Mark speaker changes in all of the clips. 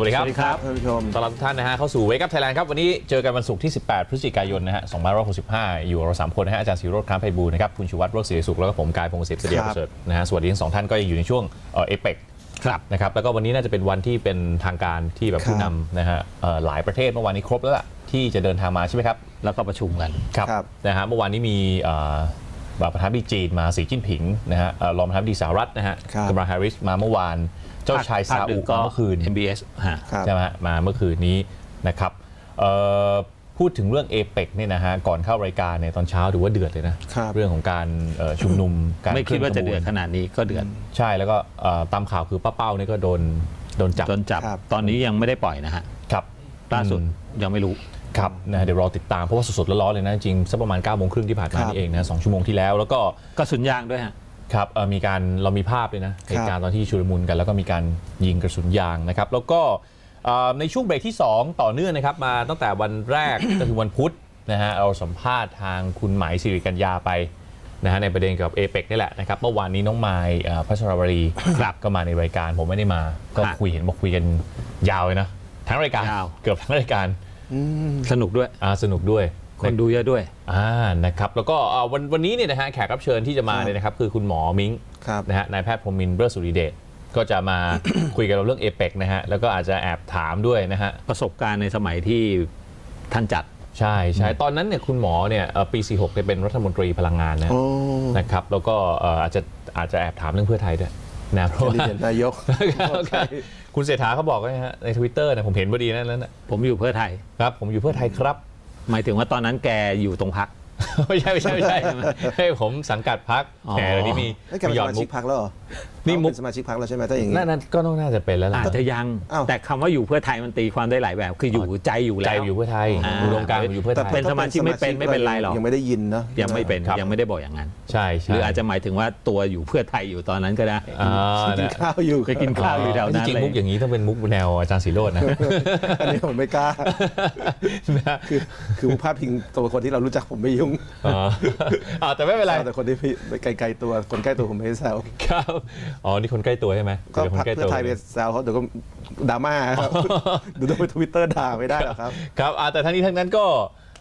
Speaker 1: วัสดีครับ
Speaker 2: สวัสดีครับ
Speaker 3: ท่านผู้ชม
Speaker 1: ต้อนรับทุกท่านนะฮะเข้าสู่ Wake Up Thailand ครับ วันนี้เจอกันวันศุกร์ที่ 18 พฤศจิกายนนะฮะ2565 อยู่กับเราสามคนนะฮะอาจารย์ศิโรจน์ครามไพบูลย์นะครับคุณชูวัตรโรจน์ศรีสุขแล้วก็ผมกายพงศ์เสพเสดีย
Speaker 3: ค
Speaker 1: ป
Speaker 3: รับ
Speaker 1: ระเสริฐนะฮะสวัสดีทั้งสองท่านก็ยังอยู่ในช่วงเอเปก
Speaker 2: ครับ
Speaker 1: นะครับแล้วก็วันนี้น่าจะเป็นวันที่เป็นทางการที่แบบผู้นำนะฮะเอ่อหลายประเทศเมื่อวานนี้ครบแล้วล่ะที่จะเดินทางมาใช่ไหมครับ
Speaker 2: แล้วก็ประชุมกัน
Speaker 1: ครับ
Speaker 3: ครับ
Speaker 1: นะฮะเมื่อวานนี้มีเอ่อประธานาธิบดีจีนมาสีจิ้นผิงนะฮะเอ่อรองประธานาธิบดีสหรัฐนะฮะ
Speaker 3: ครับ
Speaker 1: กำลังแฮร์ริสมาเมื่อวานเจ้าชายซาอุมาเมื่อคืน
Speaker 2: MBS ฮะ
Speaker 3: ครับ
Speaker 1: ใช่ไหมฮะมาเมื่อคืนนี้นะครับเอ่อพูดถึงเรื่องเอเปกเนี่ยนะฮะก่อนเข้ารายการเนี่ยตอนเช้าดูว่าเดือดเลยนะครับเรื่องของการเอ่อชุมนุมการ
Speaker 2: ไม่คิดว่าจะ
Speaker 1: คลื่
Speaker 2: เดื
Speaker 1: น
Speaker 2: อด
Speaker 1: ขบว
Speaker 2: ขนาดนี้ก็เดือด
Speaker 1: ใช่แล้วก็เอ่อตามข่าวคือป้าเป้าเนี่ยก็โดนโดนจับ
Speaker 2: จนจับ
Speaker 3: ครับ
Speaker 2: ตอนนี้ยังไม่ได้ปล่อยนะฮะ
Speaker 1: ครับ
Speaker 2: ล่าสุด
Speaker 1: อืม
Speaker 2: ยังไม่รู้
Speaker 1: ครับนะเดี๋ยวรอติดตามเพราะว่าสดๆร้อนๆเลยนะจริงสักประมาณ9ก้าโมงครึ่งที่ผ่านมา
Speaker 3: ครับ
Speaker 1: นี่เองนะสองชั่วโมงที่แล้วแล้วก็
Speaker 2: ก็สุนยางด้วยฮะ
Speaker 1: ครับเอ่อมีการเรามีภาพเลยนะ
Speaker 3: ค
Speaker 1: เห
Speaker 3: รับ
Speaker 1: ตุการณ์ตอนที่ชุลมุนกัน แล้วก็มีการยิงกระสุนยางนะครับ แล้วก็เอ่อในช่วงเบรกที่ 2 ต่อเนื่องนะครับ มาตั้งแต่วันแรกก็คือวันพุธนะฮะเราสัมภาษณ์ทางคุณหมายสิริกัญญาไปนะฮะในประเด็นเกี่ยวกับเอเปกนี่แหละนะครับเมื่อวานนี้น้องไมายเอ่อพัชรวรี
Speaker 2: ครับ
Speaker 1: ก็มาในรายการ ผมไม่ได้มา ก็
Speaker 2: ฮะ
Speaker 1: คุยเห็นบอกคุยกันยาวเลยนะทั้งรายการ
Speaker 2: ยาว
Speaker 1: เกือบทั้งรายการ
Speaker 2: สนุกด้วย
Speaker 1: อ่าสนุกด้วย
Speaker 2: คนดูเยอะด้วย
Speaker 1: อ่านะครับแล้วก็เอ่อวันวันนี้เนี่ยนะฮะแขกรับเชิญที่จะมาเนี่ยนะครับคือคุณหมอมิ้ง
Speaker 3: ครับ
Speaker 1: นะฮะนายแพทย์พรหมินทร์เลิศสุริยเดชก็จะมาคุยกับเราเรื่องเอเปกนะฮะแล้วก็อาจจะแอบถามด้วยนะฮะ
Speaker 2: ประสบการณ์ในสมัยที่ท่านจัด
Speaker 1: ใช่ใช่ตอนนั้นเนี่ยคุณหมอเนี่ยเอ่อปี 46เนี่ยเป็นรัฐมนตรีพลังงานนะ
Speaker 3: โอ้
Speaker 1: นะครับแล้วก็เอ่ออาจจะอาจจะแอบถามเรื่องเพื่อไทยด้วยนะเพราะ
Speaker 3: แคนดิ
Speaker 1: ว่า
Speaker 3: เดตนายก
Speaker 1: ครับคุณเศรษฐาเขาบอกนะฮะในทวิตเตอร์นะผมเห็นพอดีนั่นแล้วนะ
Speaker 2: ผมอยู่เพื่อไทย
Speaker 1: ครับ ผมอยู่เพื่อไทยครับ
Speaker 2: หมายถึงว่าตอนนั้นแกอยู่ตรงพัก
Speaker 1: ไม่ใช่ไม่ใช่ไม่ใช่ให้ผมสังกัดพักแหมเดี๋ยวนี้มี
Speaker 3: แกเป็
Speaker 1: มี
Speaker 3: น
Speaker 1: หย
Speaker 3: ส
Speaker 1: อด
Speaker 3: มา
Speaker 1: มุ
Speaker 3: ชิ
Speaker 1: ก
Speaker 3: พักแล้วเหรอ
Speaker 1: นี่มุก
Speaker 3: สมาชิกพักแล้วใช่ไหมถ้าอย่างนี้
Speaker 1: นั่นก็ต้องน่าจะเป็นแล้วล่ะ
Speaker 2: อาจจะยัง แต่คำว่าอยู่เพื่อไทยมันตีความได้หลายแบบ คืออยู่ใจอยู่แล้วใจ
Speaker 1: อยู่เพื่อไทย
Speaker 2: อุ
Speaker 1: ดมการอยู่เพื่อไทย
Speaker 2: เป็นสมาชิกไม่เป็นไม่เป็นไรหรอก
Speaker 3: ยังไม่ได้ยินนะ
Speaker 2: ยังไม่เป็นยังไม่ได้บอกอย่างนั้น
Speaker 1: ใช่
Speaker 2: ห
Speaker 1: ใช่
Speaker 2: รืออาจจะหมายถึงว่าตัวอยู่เพื่อไทยอยู่ตอนนั้นก็ได้
Speaker 3: กินข้าวอยู่
Speaker 2: ไปกินข้าวอยู่แถวนั้น
Speaker 1: จริงมุกอย่างนี้ต้องเป็นมุกแนวอาจารย์สีโรจน์นะ
Speaker 3: อันนี้ผมไม่กล้าคือคือพาดพิงตัวคนที่เรารู้จักผมไม่ยุ่ง
Speaker 1: อ๋ออ่าแต่ไม่เป็นไร
Speaker 3: แต่คนที่ไกลๆตัวคนใกล้ตัวผมไม่ให้แซว
Speaker 1: ครับอ๋อนี่คนใกล้ตัวใช่ไหม
Speaker 3: ก็
Speaker 1: เป็นคน
Speaker 3: พัก
Speaker 1: ใกล้
Speaker 3: เพื่
Speaker 1: ตั
Speaker 3: อ
Speaker 1: ว
Speaker 3: ไทยไปแซวเขาเดี๋ยวก็ดราม่าครับดูต้องไปทวิตเตอร์ด่าไม่ได้หรอกครับ
Speaker 1: ครับอ่าแต่ทั้งนี้ทั้งนั้นก็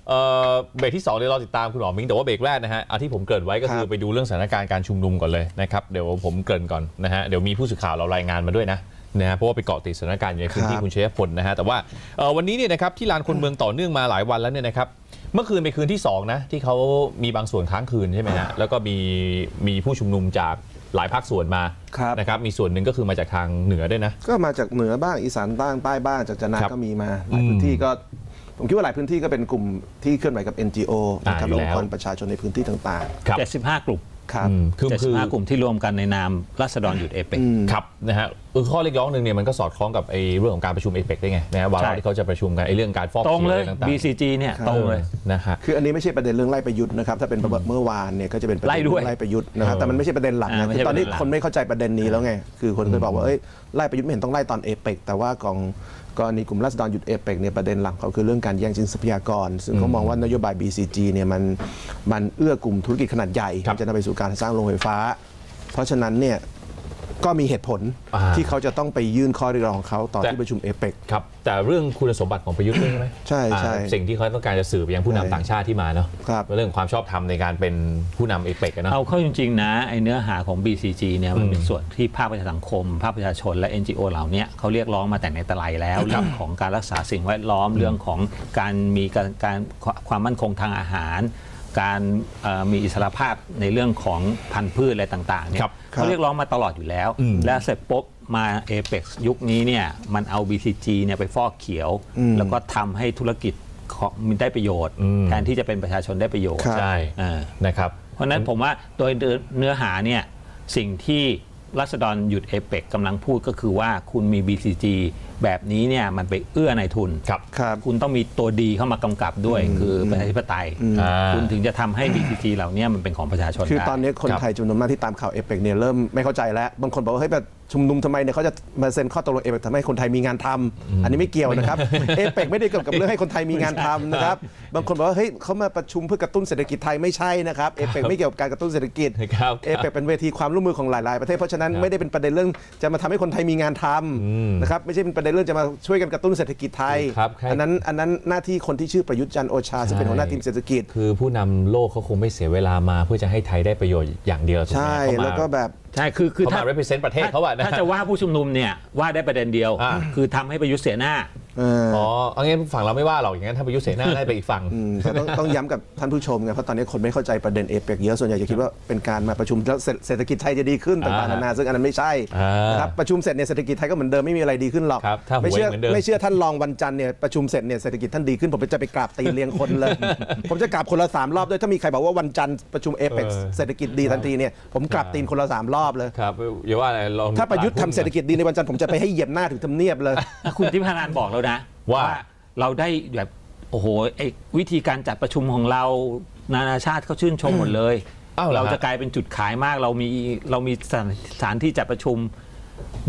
Speaker 1: เอ่อเบรกที่2เดี๋ยวเราติดตามคุณหมอมิงแต่ว่าเบรกแรกนะฮะเอาที่ผมเกริดไว้ก็คือ
Speaker 3: ครับ
Speaker 1: ไปดูเรื่องสถานการณ์การชุมนุมก่อนเลยนะครับเดี๋ยวผมเกริ่นก่อนนะฮะเดี๋ยวมีผู้สื่อข่าวเรารายงานมาด้วยนะ นะฮะเพราะว่าไปเกาะติดสถานการณ์อยู่ในพื้นที่
Speaker 3: ครับ
Speaker 1: คุณเชฟพลนะฮะแต่ว่าเอ่อวันนี้เนี่ยนะครับที่ลานคนเมืองต่อเนื่องมาหลายวันแล้วเนี่ยนะครับเมื่อคืนเป็นคืนที่สองนะที่เขามีบางส่วนค้างคืนใช่ไหมฮะแล้วก็มีมีผู้ชุมนุมจากหลายภาคส่วนมา
Speaker 3: ครับ
Speaker 1: นะครับมีส่วนหนึ่งก็คือมาจากทางเหนือด้วยนะ
Speaker 3: ก็มาจากเหนือบ้างอีสานบ้างใต้บ้างจากจันท
Speaker 1: ครับ
Speaker 3: ก็มีมาหลายพื้นที่ก็ผมคิดว่าหลายพื้นที่ก็เป็นกลุ่มที่เคลื่อนไหวกับ NGO นะครับ
Speaker 1: อ่าอยู่
Speaker 3: และ
Speaker 1: แล้ว
Speaker 3: องค์กรประชาชนในพื้นที่ต่าง
Speaker 1: ครับ
Speaker 2: 75 กลุ่ม
Speaker 3: ๆ ครับ
Speaker 1: อืมคือคือ
Speaker 2: 75กลุ่มที่รวมกันในนามรัษฎรหยุดเอเปก
Speaker 3: อืม
Speaker 1: ครับนะฮะเออข้อเรียกร้องหนึ่งเนี่ยมันก็สอดคล้องกับไอ้เรื่องของการประชุมเอเปกได้ไงนะฮะวาระ
Speaker 2: ใช่
Speaker 1: ที่เขาจะประชุมกันไอ้เรื่องการฟอก
Speaker 2: ตรงเลย
Speaker 1: สีอะไรต่างๆ
Speaker 2: BCG เนี่ย
Speaker 3: ครับ
Speaker 2: ตรงเลย
Speaker 1: นะฮะ
Speaker 3: คืออันนี้ไม่ใช่ประเด็นเรื่องไล่ประยุทธ์นะครับถ้าเป็นประเด็นเมื่อวานเนี่ยก็จะเป็นประเด็น
Speaker 2: ไล่ด้วย
Speaker 3: เรื่องไล่ประยุทธ์นะครับ
Speaker 1: เออ
Speaker 3: แต่มันไม่ใช่ประเด็นหลัก
Speaker 2: อ่า
Speaker 3: นะ
Speaker 2: ไม่
Speaker 3: คื
Speaker 2: ใช่
Speaker 3: อตอนนี้
Speaker 2: ประเด็นหลัก
Speaker 3: คนไม่เข้าใจประเด็นนี้แล้วไงคือคนเคยบอกว่าเอ้ยไล่ประยุทธ์ไม่เห็นต้องไล่ตอนเอเปกแต่ว่าของ กรณีกลุ่มราษฎรหยุดเอเปกเนี่ยประเด็นหลักเขาคือเรื่องการแย่งชิงทรัพยากร ซึ่งเขามองว่านโยบาย BCG เนี่ยมันมันเอื้อกลุ่มธุรกิจขนาดใหญ่
Speaker 1: ครับ
Speaker 3: มันจะนำไปสู่การสร้างโรงไฟฟ้า เพราะฉะนั้นเนี่ย ก็มีเหตุผล
Speaker 1: อ่า
Speaker 3: ที่เขาจะต้องไปยื่นข้อเรียกร้องของเขาต่อ
Speaker 1: แต่
Speaker 3: ที่ประชุมเอเปก
Speaker 1: ครับแต่เรื่องคุณสมบัติของประยุทธ์ด้วยใช่ไหม
Speaker 3: ใช่ใช่
Speaker 1: อ่าสิ่งที่เขาต้องการจะสื่อไปยังผู้นำ
Speaker 3: ใช่
Speaker 1: ต่างชาติที่มาเนาะ
Speaker 3: ครับ
Speaker 1: เรื่องความชอบธรรมในการเป็นผู้นำเอเปกเนาะ
Speaker 2: เอาเข้าจริงๆนะไอเนื้อหาของ BCG เนี่ยมันเป็นส่วนที่ภาคประชาสังคม ภาคประชาชนและ NGO เหล่าเนี้ยเขาเรียกร้องมาแต่ในแต่ไรแล้วเรื่องของการรักษาสิ่งแวดล้อมเรื่องของการมีการการความมั่นคงทางอาหาร การเอ่อมีอิสรภาพในเรื่องของพันธุ์พืชอะไรต่างๆเนี่ย
Speaker 1: ครับ
Speaker 2: เขาเรียกร้องมาตลอดอยู่แล้ว
Speaker 1: อืม
Speaker 2: และเสร็จปุ๊บมาเอเปกยุคนี้เนี่ยมันเอา BCG เนี่ยไปฟอกเขียว
Speaker 3: อืม
Speaker 2: แล้วก็ทำให้ธุรกิจของมันได้ประโยชน์
Speaker 1: อืม
Speaker 2: แทนที่จะเป็นประชาชนได้ประโยชน์
Speaker 3: ครับ
Speaker 1: ใช่
Speaker 2: เออ
Speaker 1: นะครับ
Speaker 2: เพราะฉะนั้นผมว่าโดยเนื้อหาเนี่ยสิ่งที่ รัษฎรหยุดเอเปกกำลังพูดก็คือว่าคุณมี BCG แบบนี้เนี่ยมันไปเอื้อในายทุน
Speaker 1: ครับ
Speaker 3: ครับ
Speaker 2: คุณต้องมีตัวดีเข้ามากำกับด้วยคือประชาธิปไตย
Speaker 1: อ่า
Speaker 2: คุณถึงจะทำให้ BCG เหล่านี้มันเป็นของประชาชน
Speaker 3: คือ
Speaker 2: ได้
Speaker 3: ตอนนี้คน
Speaker 1: ครับ
Speaker 3: ไทยจำนวนมากที่ตามข่าวเอเปกเนี่ยเริ่มไม่เข้าใจแล้ว บางคนบอกว่าเฮ้ยแบบ ชุมนุมทำไมเนี่ยเขาจะมาเซ็นข้อตกลงเอเปกทำให้คนไทยมีงานทำอันนี้ไม่เกี่ยวนะครับเอเปกไม่ได้เกี่ยวกับเรื่องให้คนไทยมีงานทำนะครับบางคนบอกว่าเฮ้ยเขามาประชุมเพื่อกระตุ้นเศรษฐกิจไทยไม่ใช่นะครับเอเปกไม่เกี่ยวกับการกระตุ้นเศรษฐกิจ
Speaker 1: ครับ
Speaker 3: เอเปกเป็นเวทีความร่วมมือของหลาย ๆ ประเทศเพราะฉะนั้น
Speaker 1: ครับ
Speaker 3: ไม่ได้เป็นประเด็นเรื่องจะมาทำให้คนไทยมีงานท
Speaker 1: มำ
Speaker 3: นะครับไม่ใช่เป็นประเด็นเรื่องจะมาช่วยกันกระตุ้นเศรษฐกิจไทย
Speaker 1: ครับใช่
Speaker 3: อันนั้นอันนั้นหน้าที่คนที่ชื่อประยุทธ์จันทร์โอชาซึ่งเป็นหัวหน้าทีมเศรษฐกิจ
Speaker 1: คือผู้นำโลกเขาคงไม่เสียเวลามาเพื่อจะให้ไทยได้ประโยชน์อย่างเดียวถูกไหม
Speaker 3: ใช่
Speaker 1: เขามา
Speaker 3: แล้วก็แบบ
Speaker 2: ใช่คือคือ
Speaker 1: เขา
Speaker 2: ถ้า
Speaker 1: มา represent ประเทศเขาอะนะ
Speaker 2: ถ้าจะว่าผู้ชุมนุมเนี่ยว่าได้ประเด็นเดียว
Speaker 1: อ่า
Speaker 2: คือทำให้ประยุทธ์เสียหน้า
Speaker 3: เออ
Speaker 1: อ๋อเอางี้ฝั่งเราไม่ว่าหรอกอย่างนั้นถ้าประยุทธ์เสนาได้ไปอีกฝั่ง
Speaker 3: อืมแต่ต้องต้องย้ำกับท่านผู้ชมไงเพราะตอนนี้คนไม่เข้าใจประเด็นเอเปกเยอะส่วนใหญ่จะคิดว่าเป็นการมาประชุมแล้วเศรษเศรษฐกิจไทยจะดีขึ้นต่างๆ
Speaker 1: อ่า
Speaker 3: นานาซึ่งอันนั้นไม่ใช่
Speaker 1: อ่าน
Speaker 3: นะครับประชุมเสร็จเนี่ยเศรษฐกิจไทยก็เหมือนเดิมไม่มีอะไรดีขึ้นหรอก
Speaker 1: ครับถ้าหวย
Speaker 3: ไม่เชื่อ
Speaker 1: เหมือนเดิม
Speaker 3: ไม่เชื่อท่านลองวันจันทร์เนี่ยประชุมเสร็จเนี่ยเศรษฐกิจท่านดีขึ้นผมจะไปกราบตีนเรียงคนเลย ผมจะกราบคนละสามรอบด้วยถ้ามีใครบอกว่าวันจันทร์ประชุมเอเปก
Speaker 1: เออ
Speaker 3: เศรษฐกิจดีทันทีเนี่ยผมกราบตีนคนละสามรอบเลย
Speaker 1: ครับอย่าว่าอะไรลอง
Speaker 3: ถ้าประยุทธ์ทำเศรษฐกิจดีในวันจันทร์ผมจะไปให้เหยียบหน้าถึงทำเนียบเลย
Speaker 2: คุณทิพย์นานบอกแล้วนะ
Speaker 1: ว่า
Speaker 2: เราได้แบบโอ้โหไอ้วิธีการจัดประชุมของเรานานาชาติเขาชื่นชมหมดเลย
Speaker 1: อ้าวเหรอ
Speaker 2: เรา
Speaker 1: ฮะ
Speaker 2: จะกลายเป็นจุดขายมากเรามีเรามีสถานสถานที่จัดประชุม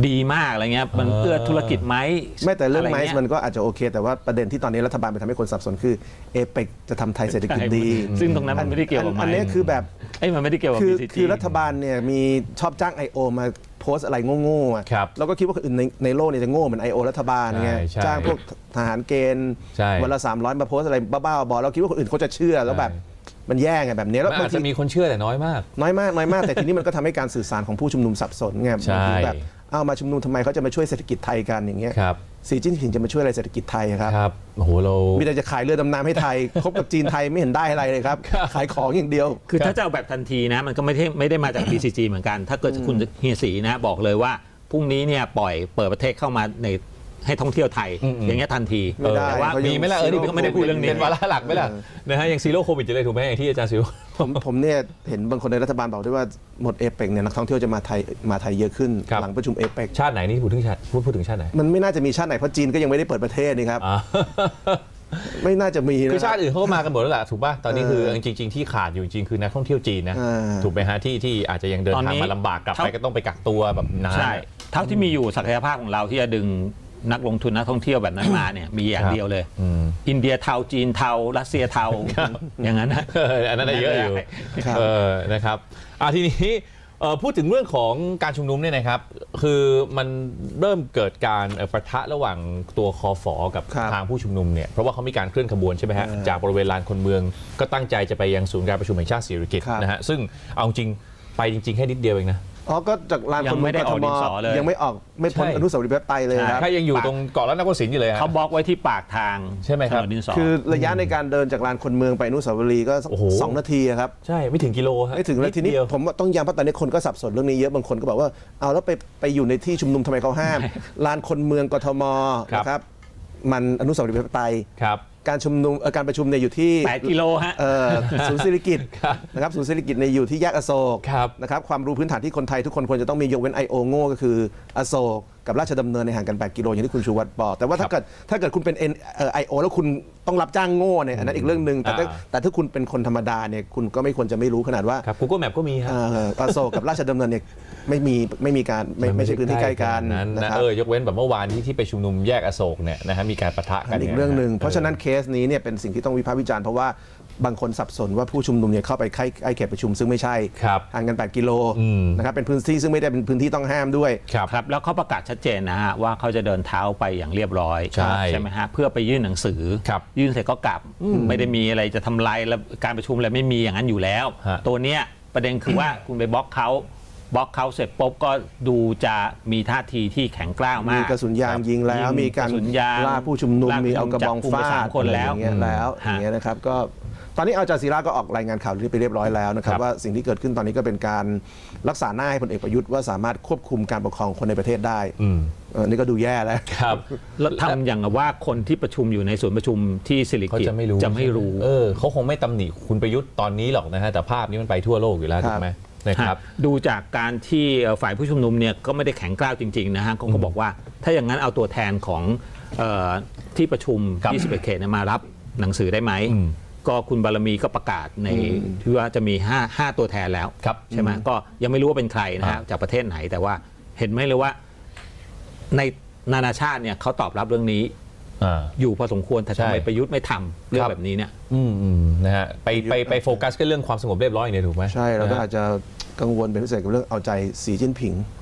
Speaker 2: ดีมากอะไรเงี้ยมันเอื้อธุรกิจไหม
Speaker 3: ไม่แต่เรื่องะไม
Speaker 2: งี้
Speaker 3: ซ์
Speaker 2: ย
Speaker 3: มันก็อาจจะโอเค แต่ว่าประเด็นที่ตอนนี้รัฐบาลไปทำให้คนสับสนคือเอเปกจะทำไทยเศรษฐกิจดี
Speaker 2: ซึ่งตรงนั้นมันไม่ได้เกี่ยวกับ
Speaker 3: อัน
Speaker 2: ไม้
Speaker 3: นี้คือแบบ
Speaker 2: เอ้ยมันไม่ได้เกี่ยวกับ
Speaker 3: คือ
Speaker 2: BCG
Speaker 3: คือรัฐบาลเนี่ยมีชอบจ้าง I.O. มาโพสต์อะไรโง่ๆอะ
Speaker 1: ครับ
Speaker 3: แล้วก็คิดว่าคนอื่นในในโลกเนี่ยจะโง่เหมือน I.O. รัฐบาลไง
Speaker 1: ใช่ใช่
Speaker 3: จ้างพวกทหารเกณฑ์
Speaker 1: ใช่
Speaker 3: วันละ300มาโพสต์อะไรบ้าๆบอๆเราคิดว่าคนอื่นเขาจะเชื่อแล้วแบบมันแย่ไงแบบนี้แล้ว
Speaker 1: มัน
Speaker 3: บา
Speaker 1: อางจ
Speaker 3: ที
Speaker 1: จะมีคนเชื่อแต่น้อยมาก
Speaker 3: น้อยมากน้อยมากแต่ทีนี้มันก็ทำให้การสื่อสารของผู้ชุมนุมสับสนไง
Speaker 1: ใช่
Speaker 3: บางทีแบบ เอามาชุมนุมทำไมเขาจะมาช่วยเศรษฐกิจไทยกันอย่างเงี้ย
Speaker 1: ครับ
Speaker 3: สีจิ้นผิงจะมาช่วยอะไรเศรษฐกิจไทยอะครับ
Speaker 1: ครับโอ้โหเรา
Speaker 3: มีแต่จะขายเรือดำน้ำให้ไทย คบกับจีนไทยไม่เห็นได้อะไรเลยครับ ขายของอย่างเดียว
Speaker 2: คือถ้าจะเอาแบบทันทีนะ มันก็ไม่ได้ไม่ได้มาจาก BCG เหมือนกัน ถ้าเกิดคุณเฮียสีนะบอกเลยว่าพรุ่งนี้เนี่ยปล่อยเปิดประเทศเข้ามาใน ให้ท่องเที่ยวไทย
Speaker 1: อืมๆ
Speaker 2: อย่างเงี้ยทันที
Speaker 3: ไม่ได้
Speaker 2: แต่ว่า
Speaker 3: เขายัง
Speaker 1: มีไหมล่ะเออนี่
Speaker 2: ก็ไม่ได้พูดเรื่องนี้
Speaker 1: เป็นวาระหลักไหมล่ะนะฮะยังซีโร่โควิดอยู่เลยถูกไหมอย่างที่อาจารย์ซิว
Speaker 3: ผมผมเนี่ยเห็นบางคนในรัฐบาลบอกด้วยว่าหมดเอเปกเนี่ยนักท่องเที่ยวจะมาไทยมาไทยเยอะขึ้น
Speaker 1: ครับ
Speaker 3: หลังประชุมเอเปก
Speaker 1: ชาติไหนนี่พูดถึงชาติพูดพูดถึงชาติไหน
Speaker 3: มันไม่น่าจะมีชาติไหนเพราะจีนก็ยังไม่ได้เปิดประเทศนี่ครับ
Speaker 1: อ่า
Speaker 3: ไม่น่าจะมีนะ
Speaker 1: คือชาติอื่นเขาก็มากันหมดแล้วแหละถูกป่ะตอนนี้
Speaker 3: เออ
Speaker 1: คือจริง ๆ ที่ขาดอยู่จริงๆคือนักท่องเที่ยวจีนนะ
Speaker 3: เออ
Speaker 1: ถูกไหมฮะที่ที่อาจจะยังเดิน
Speaker 2: ตอน
Speaker 1: ทาง
Speaker 2: นี้
Speaker 1: มาลำบากกลับไป
Speaker 2: เท่า
Speaker 1: ก็ต้องไปกักตัวแบบนาน
Speaker 2: ใช่เท่าที่มีอยู่ศักยภาพของเราที่จะดึง นักลงทุนนักท่องเที่ยวแบบนั้นมาเนี่ยมีอย่าง
Speaker 1: ครับ
Speaker 2: เดียวเลย
Speaker 1: อืม
Speaker 2: อินเดียเทาจีนเทารัสเซียเทาอย่างนั้นนะ
Speaker 1: เอออันนั้นน่ะเยอะอยู่
Speaker 3: ครับ
Speaker 1: เออนะครับอะทีนี้เอ่อพูดถึงเรื่องของการชุมนุมเนี่ยนะครับ คือมันเริ่มเกิดการเอ่อประทะระหว่างตัวคอฟอกับ
Speaker 3: ครับ
Speaker 1: ทางผู้ชุมนุมเนี่ยเพราะว่าเขามีการเคลื่อนขบวนใช่ไหมฮะ
Speaker 3: เออ
Speaker 1: จากบริเวณลานคนเมืองก็ตั้งใจจะไปยังศูนย์การประชุมแห่งชาติศิริกิติ์
Speaker 3: ครับ
Speaker 1: นะฮะซึ่งเอาจริงไปจริง ๆ แค่นิดเดียวเองนะ
Speaker 3: อ๋อก็จากลาน
Speaker 2: ยัง
Speaker 3: คนเมื
Speaker 2: ไม่
Speaker 3: อง
Speaker 2: ได้
Speaker 3: ก
Speaker 2: อ
Speaker 3: ท
Speaker 2: อก
Speaker 3: ม
Speaker 2: ดินสอเลย
Speaker 3: ยังไม่ออกไม่พ้น
Speaker 1: ใช่
Speaker 3: อนุสาวรีย์ประชาธิปไตยเลยครับ
Speaker 1: แค่ยังอยู่ตรงเกาะรัตนโกสินทร์อยู่เลยฮะ
Speaker 2: เขาบล็อกไว้ที่ปากทาง
Speaker 1: ใช่ไหมครับ
Speaker 2: ถนนดินสอ
Speaker 3: คือระยะในการเดินจากลานคนเมืองไปอนุสาวรีย์ก็
Speaker 1: โอ้โห
Speaker 3: สองนาทีอะครับ
Speaker 1: ใช่ไม่ถึงกิโลฮะ
Speaker 3: ไม่ถึงเลยทีนี้
Speaker 1: ดดีว
Speaker 3: ผมว่าต้องย้ำเพราะตอนนี้คนก็สับสนเรื่องนี้เยอะบางคนก็บอกว่าเอาแล้วไปไปอยู่ในที่ชุมนุมทำไมเขาห้ามลานคนเมืองกทม
Speaker 1: ครับ
Speaker 3: นะครับมันอนุสาวรีย์ประชาธิปไตย
Speaker 1: ครับ
Speaker 3: การชุมนุมเอ่อการประชุมเนี่ยอยู่ที่
Speaker 2: 8กิโลฮะ
Speaker 3: เอ่อศูนย์ศิริกิตนะครับศูนย์ศิริกิตเนี่ยอยู่ที่แยกอโศก
Speaker 1: ครับ
Speaker 3: นะครับความรู้พื้นฐานที่คนไทยทุกคนควรจะต้องมียกเว้น I.O. โง่ก็คืออโศกกับราชดำเนินในยห่างกัน 8 กิโลอย่างที่คุณชูวัตรบอก แต่ว่าถ้าเกิดถ้าเกิดคุณเป็น N เอ่อ I.O. แล้วคุณ ต้องรับจ้างโง่เนี่ยอันนั้นอีกเรื่องหนึ่งแต่ถ้า
Speaker 1: อ่า
Speaker 3: แต่ถ้าคุณเป็นคนธรรมดาเนี่ยคุณก็ไม่ควรจะไม่รู้ขนาดว่า
Speaker 1: ครับ Google Map ก็มีฮะ
Speaker 3: เอ่ออโศกกับราชดำเนินเนี่ยไม่มีไม่มีการไม่ไม่ใช่พื้นที่ใกล้กัน
Speaker 1: ขนาดนั้น
Speaker 3: นะ
Speaker 1: นะครับเออยกเว้นแบบเมื่อวานที่ที่ไปชุมนุมแยกอโศกเนี่ยนะฮะมีการปะทะกั
Speaker 3: อั
Speaker 1: น
Speaker 3: นอีก
Speaker 1: ย
Speaker 3: เรื่องหนึ่งะ
Speaker 1: ฮ
Speaker 3: เพราะฉะนั้นเคสนี้เนี่ยเป็นสิ่งที่ต้องวิพากษ์วิจารณ์เพราะว่า บางคนสับสนว่าผู้ชุมนุมเนี่ยเข้าไปใกล้ใกล้เขตประชุมซึ่งไม่ใช่
Speaker 1: ครับ
Speaker 3: ห่างกัน 8 กิโล
Speaker 1: อืม
Speaker 3: นะครับเป็นพื้นที่ซึ่งไม่ได้เป็นพื้นที่ต้องห้ามด้วย
Speaker 1: ครับ
Speaker 2: ครับแล้วเขาประกาศชัดเจนนะฮะว่าเขาจะเดินเท้าไปอย่างเรียบร้อย
Speaker 1: ใช่
Speaker 2: ไหมฮะเพื่อไปยื่นหนังสือ
Speaker 1: ครับ
Speaker 2: ยื่นเสร็จก็กลับไม่ได้มีอะไรจะทำลายแล้วการประชุมอะไรไม่มีอย่างนั้นอยู่แล้ว
Speaker 1: ฮะ
Speaker 2: ตัวเนี้ยประเด็นคือว่าคุณไปบล็อกเขาบล็อกเขาเสร็จปุ๊บก็ดูจะมีท่าทีที่แข็งกร้าวมาก
Speaker 3: มีกระสุนยางยิงแล้ว
Speaker 2: ยิง
Speaker 3: มีการ
Speaker 2: กระสุนยาง
Speaker 3: ล่าผู้ชุมนุม
Speaker 2: ล่าผู้
Speaker 3: มีเอากระบอง
Speaker 2: จับกลุ่มไป
Speaker 3: ฟา
Speaker 2: สา
Speaker 3: ด
Speaker 2: มคนแล้ว
Speaker 3: อะไรอย่างเงี้ยแล้ว
Speaker 2: ฮะ
Speaker 3: อย่างเงี้ยนะครับก็ ตอนนี้อัลจาซีราก็ออกรายงานข่าวเรื่องนี้ไปเรียบร้อยแล้วนะครับ
Speaker 1: ครับ
Speaker 3: ว่าสิ่งที่เกิดขึ้นตอนนี้ก็เป็นการรักษาหน้าให้พลเอกประยุทธ์ว่าสามารถควบคุมการปกครองคนในประเทศได้
Speaker 1: อืม
Speaker 3: เออนี่ก็ดูแย่แล้ว
Speaker 1: ครับ
Speaker 2: แล้วทำอย่างกับว่าคนที่ประชุมอยู่ในศูนย์ประชุมที่สิริ
Speaker 1: เขา
Speaker 2: กิติ์
Speaker 1: จะไม่รู้
Speaker 2: จะไม่รู้
Speaker 1: เออเขาคงไม่ตำหนิคุณประยุทธ์ตอนนี้หรอกนะฮะแต่ภาพนี้มันไปทั่วโลกอยู่แล้ว
Speaker 3: ครับ
Speaker 1: ถูกไหมนะครับ
Speaker 2: ฮะดูจากการที่เอ่อฝ่ายผู้ชุมนุมเนี่ยก็ไม่ได้แข็งกร้าวจริงๆนะฮะเขาก็บอกว่า ถ้าอย่างนั้นเอาตัวแทนของเออที่ประชุม
Speaker 1: ครับ
Speaker 2: 21เขตเนี่ยมารับหนังสือได้ไหม
Speaker 1: อืม
Speaker 2: ก็คุณบารมีก็ประกาศในที่ว่าจะมี5 5ตัวแทนแล้ว
Speaker 1: ครับ
Speaker 2: ใช่ไหมก็ยังไม่รู้ว่าเป็นใครนะฮะ
Speaker 1: อ่า
Speaker 2: จากประเทศไหนแต่ว่าเห็นไหมเลยว่าในนานาชาติเนี่ยเขาตอบรับเรื่องนี้
Speaker 1: อ่า
Speaker 2: อยู่พอสมควรแต่
Speaker 1: ใช่
Speaker 2: ทำไมประยุทธ์ไม่ทำเรื่อ
Speaker 1: ครั
Speaker 2: ง
Speaker 1: บ
Speaker 2: แบบนี้เนี่ย
Speaker 1: อืมอืมนะฮะไปไปไปโฟกัสแค่เรื่องความสงบเรียบร้อยเนี่ยถูกไหม
Speaker 3: ใช่แล้วก็
Speaker 1: นะฮะ
Speaker 3: อาจจะกังวลเป็นพิเศษกับเรื่องเอาใจสีจิ้นผิง
Speaker 1: โอ้โห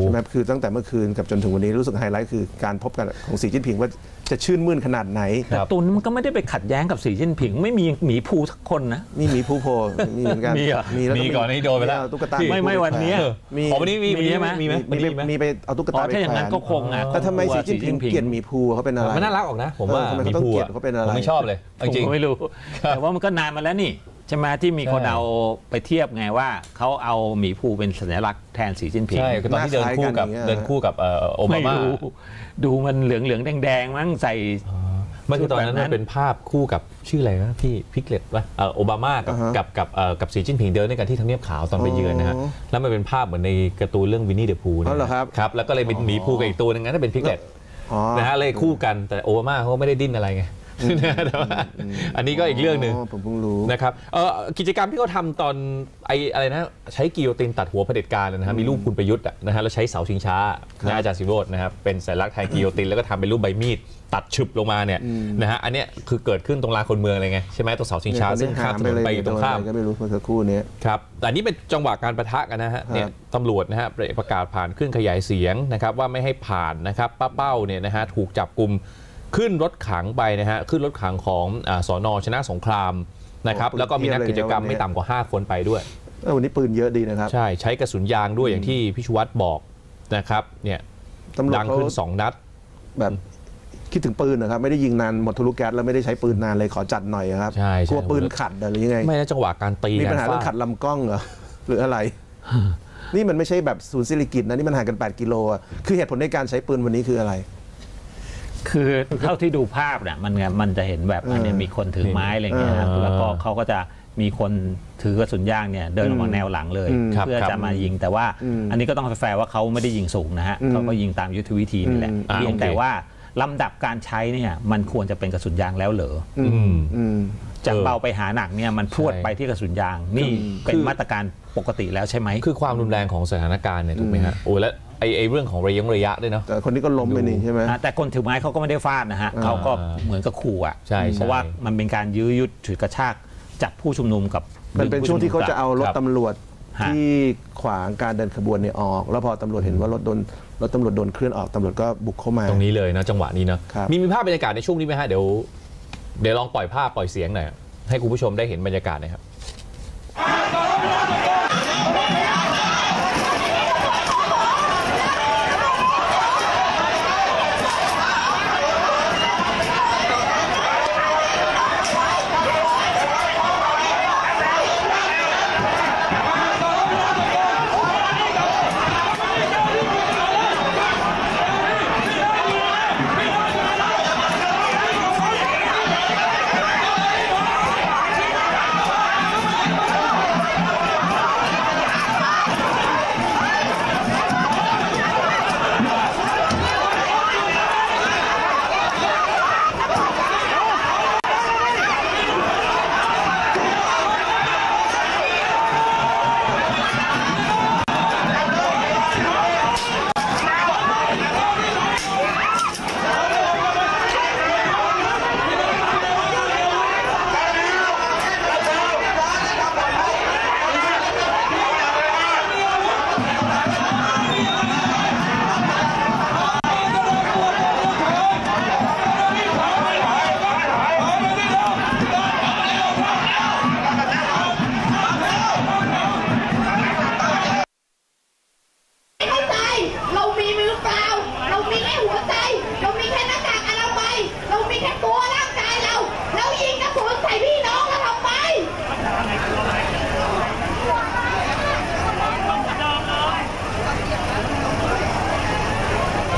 Speaker 3: ใช่ไหมคือตั้งแต่เมื่อคืนกับจนถึงวันนี้รู้สึกไฮไลท์คือการพบกันของสีจิ้นผิงว่าจะชื่นมื่นขนาดไหน
Speaker 1: ครั
Speaker 2: แต่
Speaker 1: บ
Speaker 2: ตุนมันก็ไม่ได้ไปขัดแย้งกับสีจิ้นผิง ไม่มีหมีภูสักคนนะ
Speaker 3: นี่มีผู้โพลมีเหมือนกัน
Speaker 2: มีเหรอ
Speaker 3: แล้ว
Speaker 1: มีก่อนหน้านี้โดนไปแล้ว
Speaker 3: เอาตุ๊กตา
Speaker 2: ไม่ไม่วันเนี้ย
Speaker 3: มี
Speaker 1: อ๋อวันนี้มี
Speaker 2: มีใช่ไหม
Speaker 1: มีไหม
Speaker 3: มี
Speaker 1: มี
Speaker 3: ไป
Speaker 1: ไหม
Speaker 3: มีไปเอาตุ๊ก
Speaker 2: อ๋
Speaker 3: ตา
Speaker 2: อ
Speaker 3: ไป
Speaker 2: ถ้าอย่าง
Speaker 3: แขว
Speaker 2: นั้น
Speaker 3: น
Speaker 2: ก็คงอะ
Speaker 3: แต่ทำไมสีจิ้นผิงเกลียดหมีภูเขาเป็นอะไร
Speaker 1: มันน่ารักออกนะผมว่า
Speaker 3: เออทำไม
Speaker 1: มี
Speaker 3: เขาต้อง
Speaker 1: ภู
Speaker 3: เกลียด
Speaker 1: อะ
Speaker 3: เขาเป็นอะไร
Speaker 1: ผมไม่ชอบเลย
Speaker 2: ผม
Speaker 1: จริง
Speaker 2: ก็ไม่รู้แต่ว่ามันก็นานมาแล้วนี่ ใช่ไหมที่มีคน
Speaker 1: ใช่
Speaker 2: เอาไปเทียบไงว่าเขาเอาหมีภูเป็นสัญลักษณ์แทนสีจิ้นผิง
Speaker 1: ใช่ก็ตอนที่เดินคู่กับ
Speaker 3: หน้าคล้ายกันอย่างเงี้ย
Speaker 1: เดินคู่กับเอ่อโอบา
Speaker 2: ไม่
Speaker 1: มา
Speaker 2: รู้ดูมันเหลืองเหลืองๆแดงๆมั้งใส่
Speaker 1: ไม่คือตอนนั้น
Speaker 2: แบบนั้
Speaker 1: มันนเป็นภาพคู่กับชื่ออะไรนะพี่พิกเลตป่ะเอ่อโอบามากับ
Speaker 3: อ่าฮะ
Speaker 1: กับกับเอ่อกับสีจิ้นผิงเดินด้วยกันที่ทำเนียบขาวตอนไปเยือนนะฮะ
Speaker 3: อ๋อ
Speaker 1: แล้วมันเป็นภาพเหมือนในการ์ตูนเรื่องวินนี่เดอะพู
Speaker 3: อ๋อเหรอครับ
Speaker 1: ครับแล้วก็เลยเป็นหมีภูกับอีกตัวหนึงนั้นเป็นพิกเลต
Speaker 3: อ๋อ
Speaker 1: นะฮะเลยคู่กันแต่โอบามาเขาไม่ได้ดิ้นอะไรไง แต่ว่าอันนี้ก็อีกเรื่องหนึ่ง
Speaker 3: ผมเพิ่งรู้
Speaker 1: นะครับเอ่อกิจกรรมที่เขาทำตอนไออะไรนะใช้กิโยตินตัดหัวเผด็จการนะฮะมีรูปคุณประยุทธ์อะนะฮะแล้วใช้เสาชิงช้า
Speaker 3: ครับ
Speaker 1: นะอาจารย์สิโรจน์นะครับเป็นสัญลักษณ์แทนกิโยตินแล้วก็ทำเป็นรูปใบมีดตัดฉึบลงมาเนี่ยนะฮะอันเนี้ยคือเกิดขึ้นตรงลานคนเมืองเลยไงใช่ไหมตรงเสาชิงช้าซึ่งข้ามถนนไปอยู่ตรงข้าม
Speaker 3: ก็ไม่รู้เมื่อสักครู่นี้
Speaker 1: ครับแต่อันนี้เป็นจังหวะการประทะกันนะฮะ
Speaker 3: ครับ
Speaker 1: เนี่ยตำรวจนะฮะประกาศผ่านเครื่องขยายเสียงนะครับว่าไม่ให้ผ่านนะครับป้าเป้าเนี่ยนะฮะถูกจับกลุ่ม ขึ้นรถขังไปนะฮะขึ้นรถขังของอาสอนอชนะสงครามนะครับแล้วก็มีนักกิจกรรมไม่ต่ำกว่า 5 คนไปด้วย
Speaker 3: เออวันนี้ปืนเยอะดีนะครับ
Speaker 1: ใช่ใช้กระสุนยางด้วยอย่างที่พิชวัตรบอกนะครับเนี่ย
Speaker 3: ตำรวจ
Speaker 1: ดัง
Speaker 3: เขา
Speaker 1: ขึ้น 2 นัด
Speaker 3: แบบคิดถึงปืนนะครับไม่ได้ยิงนานหมดทะลุแก๊สแล้วไม่ได้ใช้ปืนนานเลยขอจัดหน่อยครับ
Speaker 1: ใช่ใช่
Speaker 3: กลัวปืนขัดหรือยังไง
Speaker 1: ไม่นะจังหวะการตี
Speaker 3: มี
Speaker 1: กา
Speaker 3: ปัญ
Speaker 1: ร
Speaker 3: หาเรื่อง
Speaker 1: ฟา
Speaker 3: ขั
Speaker 1: ด
Speaker 3: ดลำกล้องเหรอหรืออะไร นี่มันไม่ใช่แบบศูนย์ซิลิกิตนะนี่มันห่างกัน 8 กิโลอะคือเหตุผลในการใช้ปืนวันนี้คืออะไร
Speaker 2: คือเท่าที่ดูภาพเนี่ยมันไงมันจะเห็นแบบอันเนี้ยมีคนถือไม้อะไรเงี้ยครับ
Speaker 1: เออ
Speaker 2: แล้วก็เขาก็จะมีคนถือกระสุนยางเนี่ยเดินออกมาแนวหลังเลย
Speaker 3: อืม
Speaker 1: ครับ
Speaker 2: เพื่อ
Speaker 1: ครับ
Speaker 2: จะมายิงแต่ว่า
Speaker 3: อืม
Speaker 2: อันนี้ก็ต้องแฟร์ว่าเขาไม่ได้ยิงสูงนะฮะ
Speaker 3: อืม
Speaker 2: เขาก็ยิงตามยุทธวิธีนี่แหละ
Speaker 3: อืม
Speaker 1: อ่า
Speaker 2: เพียง
Speaker 1: โอเค
Speaker 2: แต่ว่าลำดับการใช้เนี่ยมันควรจะเป็นกระสุนยางแล้วเหรอ
Speaker 3: อื
Speaker 1: อื
Speaker 3: ม
Speaker 1: ม
Speaker 3: อืม
Speaker 2: จาก
Speaker 1: เออ
Speaker 2: เบาไปหาหนักเนี่ยมันพรวด
Speaker 1: ใช่
Speaker 2: ไปที่กระสุนยางนี่
Speaker 3: คือ
Speaker 2: เป็นมาตรการปกติแล้วใช่ไหม
Speaker 1: คือความรุนแรงของสถานการณ์เนี่ยถูกไหมฮะโอ้ยแล้ว ไอไอเรื่องของระยะระยะด้วยเนาะ
Speaker 3: แต่คนนี้ก็ล้มไปนี่ใช่ไหม
Speaker 2: อะแต่คนถือไม้เขาก็ไม่ได้ฟาดนะฮะ
Speaker 3: อ่า
Speaker 2: เขาก็เหมือนกับขู่อะ
Speaker 1: ใช่ใช่
Speaker 2: เพราะว่ามันเป็นการยื้อยุดฉุดกระชากจับผู้ชุมนุมกับ
Speaker 3: มันเป็นช่วงที่เขาจะเอารถ
Speaker 1: ครับ
Speaker 3: ตำรวจ
Speaker 2: ฮะ
Speaker 3: ที่ขวางการเดินขบวนเนี่ยออก แล้วพอตำรวจเห็นว่ารถโดนรถตำรวจโดนเคลื่อนออกตำรวจก็บุกเข้ามา
Speaker 1: ตรงนี้เลยนะจังหวะนี้เนาะ
Speaker 3: ครับ
Speaker 1: มีมีภาพบรรยากาศในช่วงนี้ไหมฮะเดี๋ยวเดี๋ยวลองปล่อยภาพปล่อยเสียงหน่อยให้คุณผู้ชมได้เห็นบรรยากาศหน่อยครับ
Speaker 4: ไม่ เรามีแค่ตัวร่างกายเรา เรายิงกระสุนใส่พี่น้องเราทำไม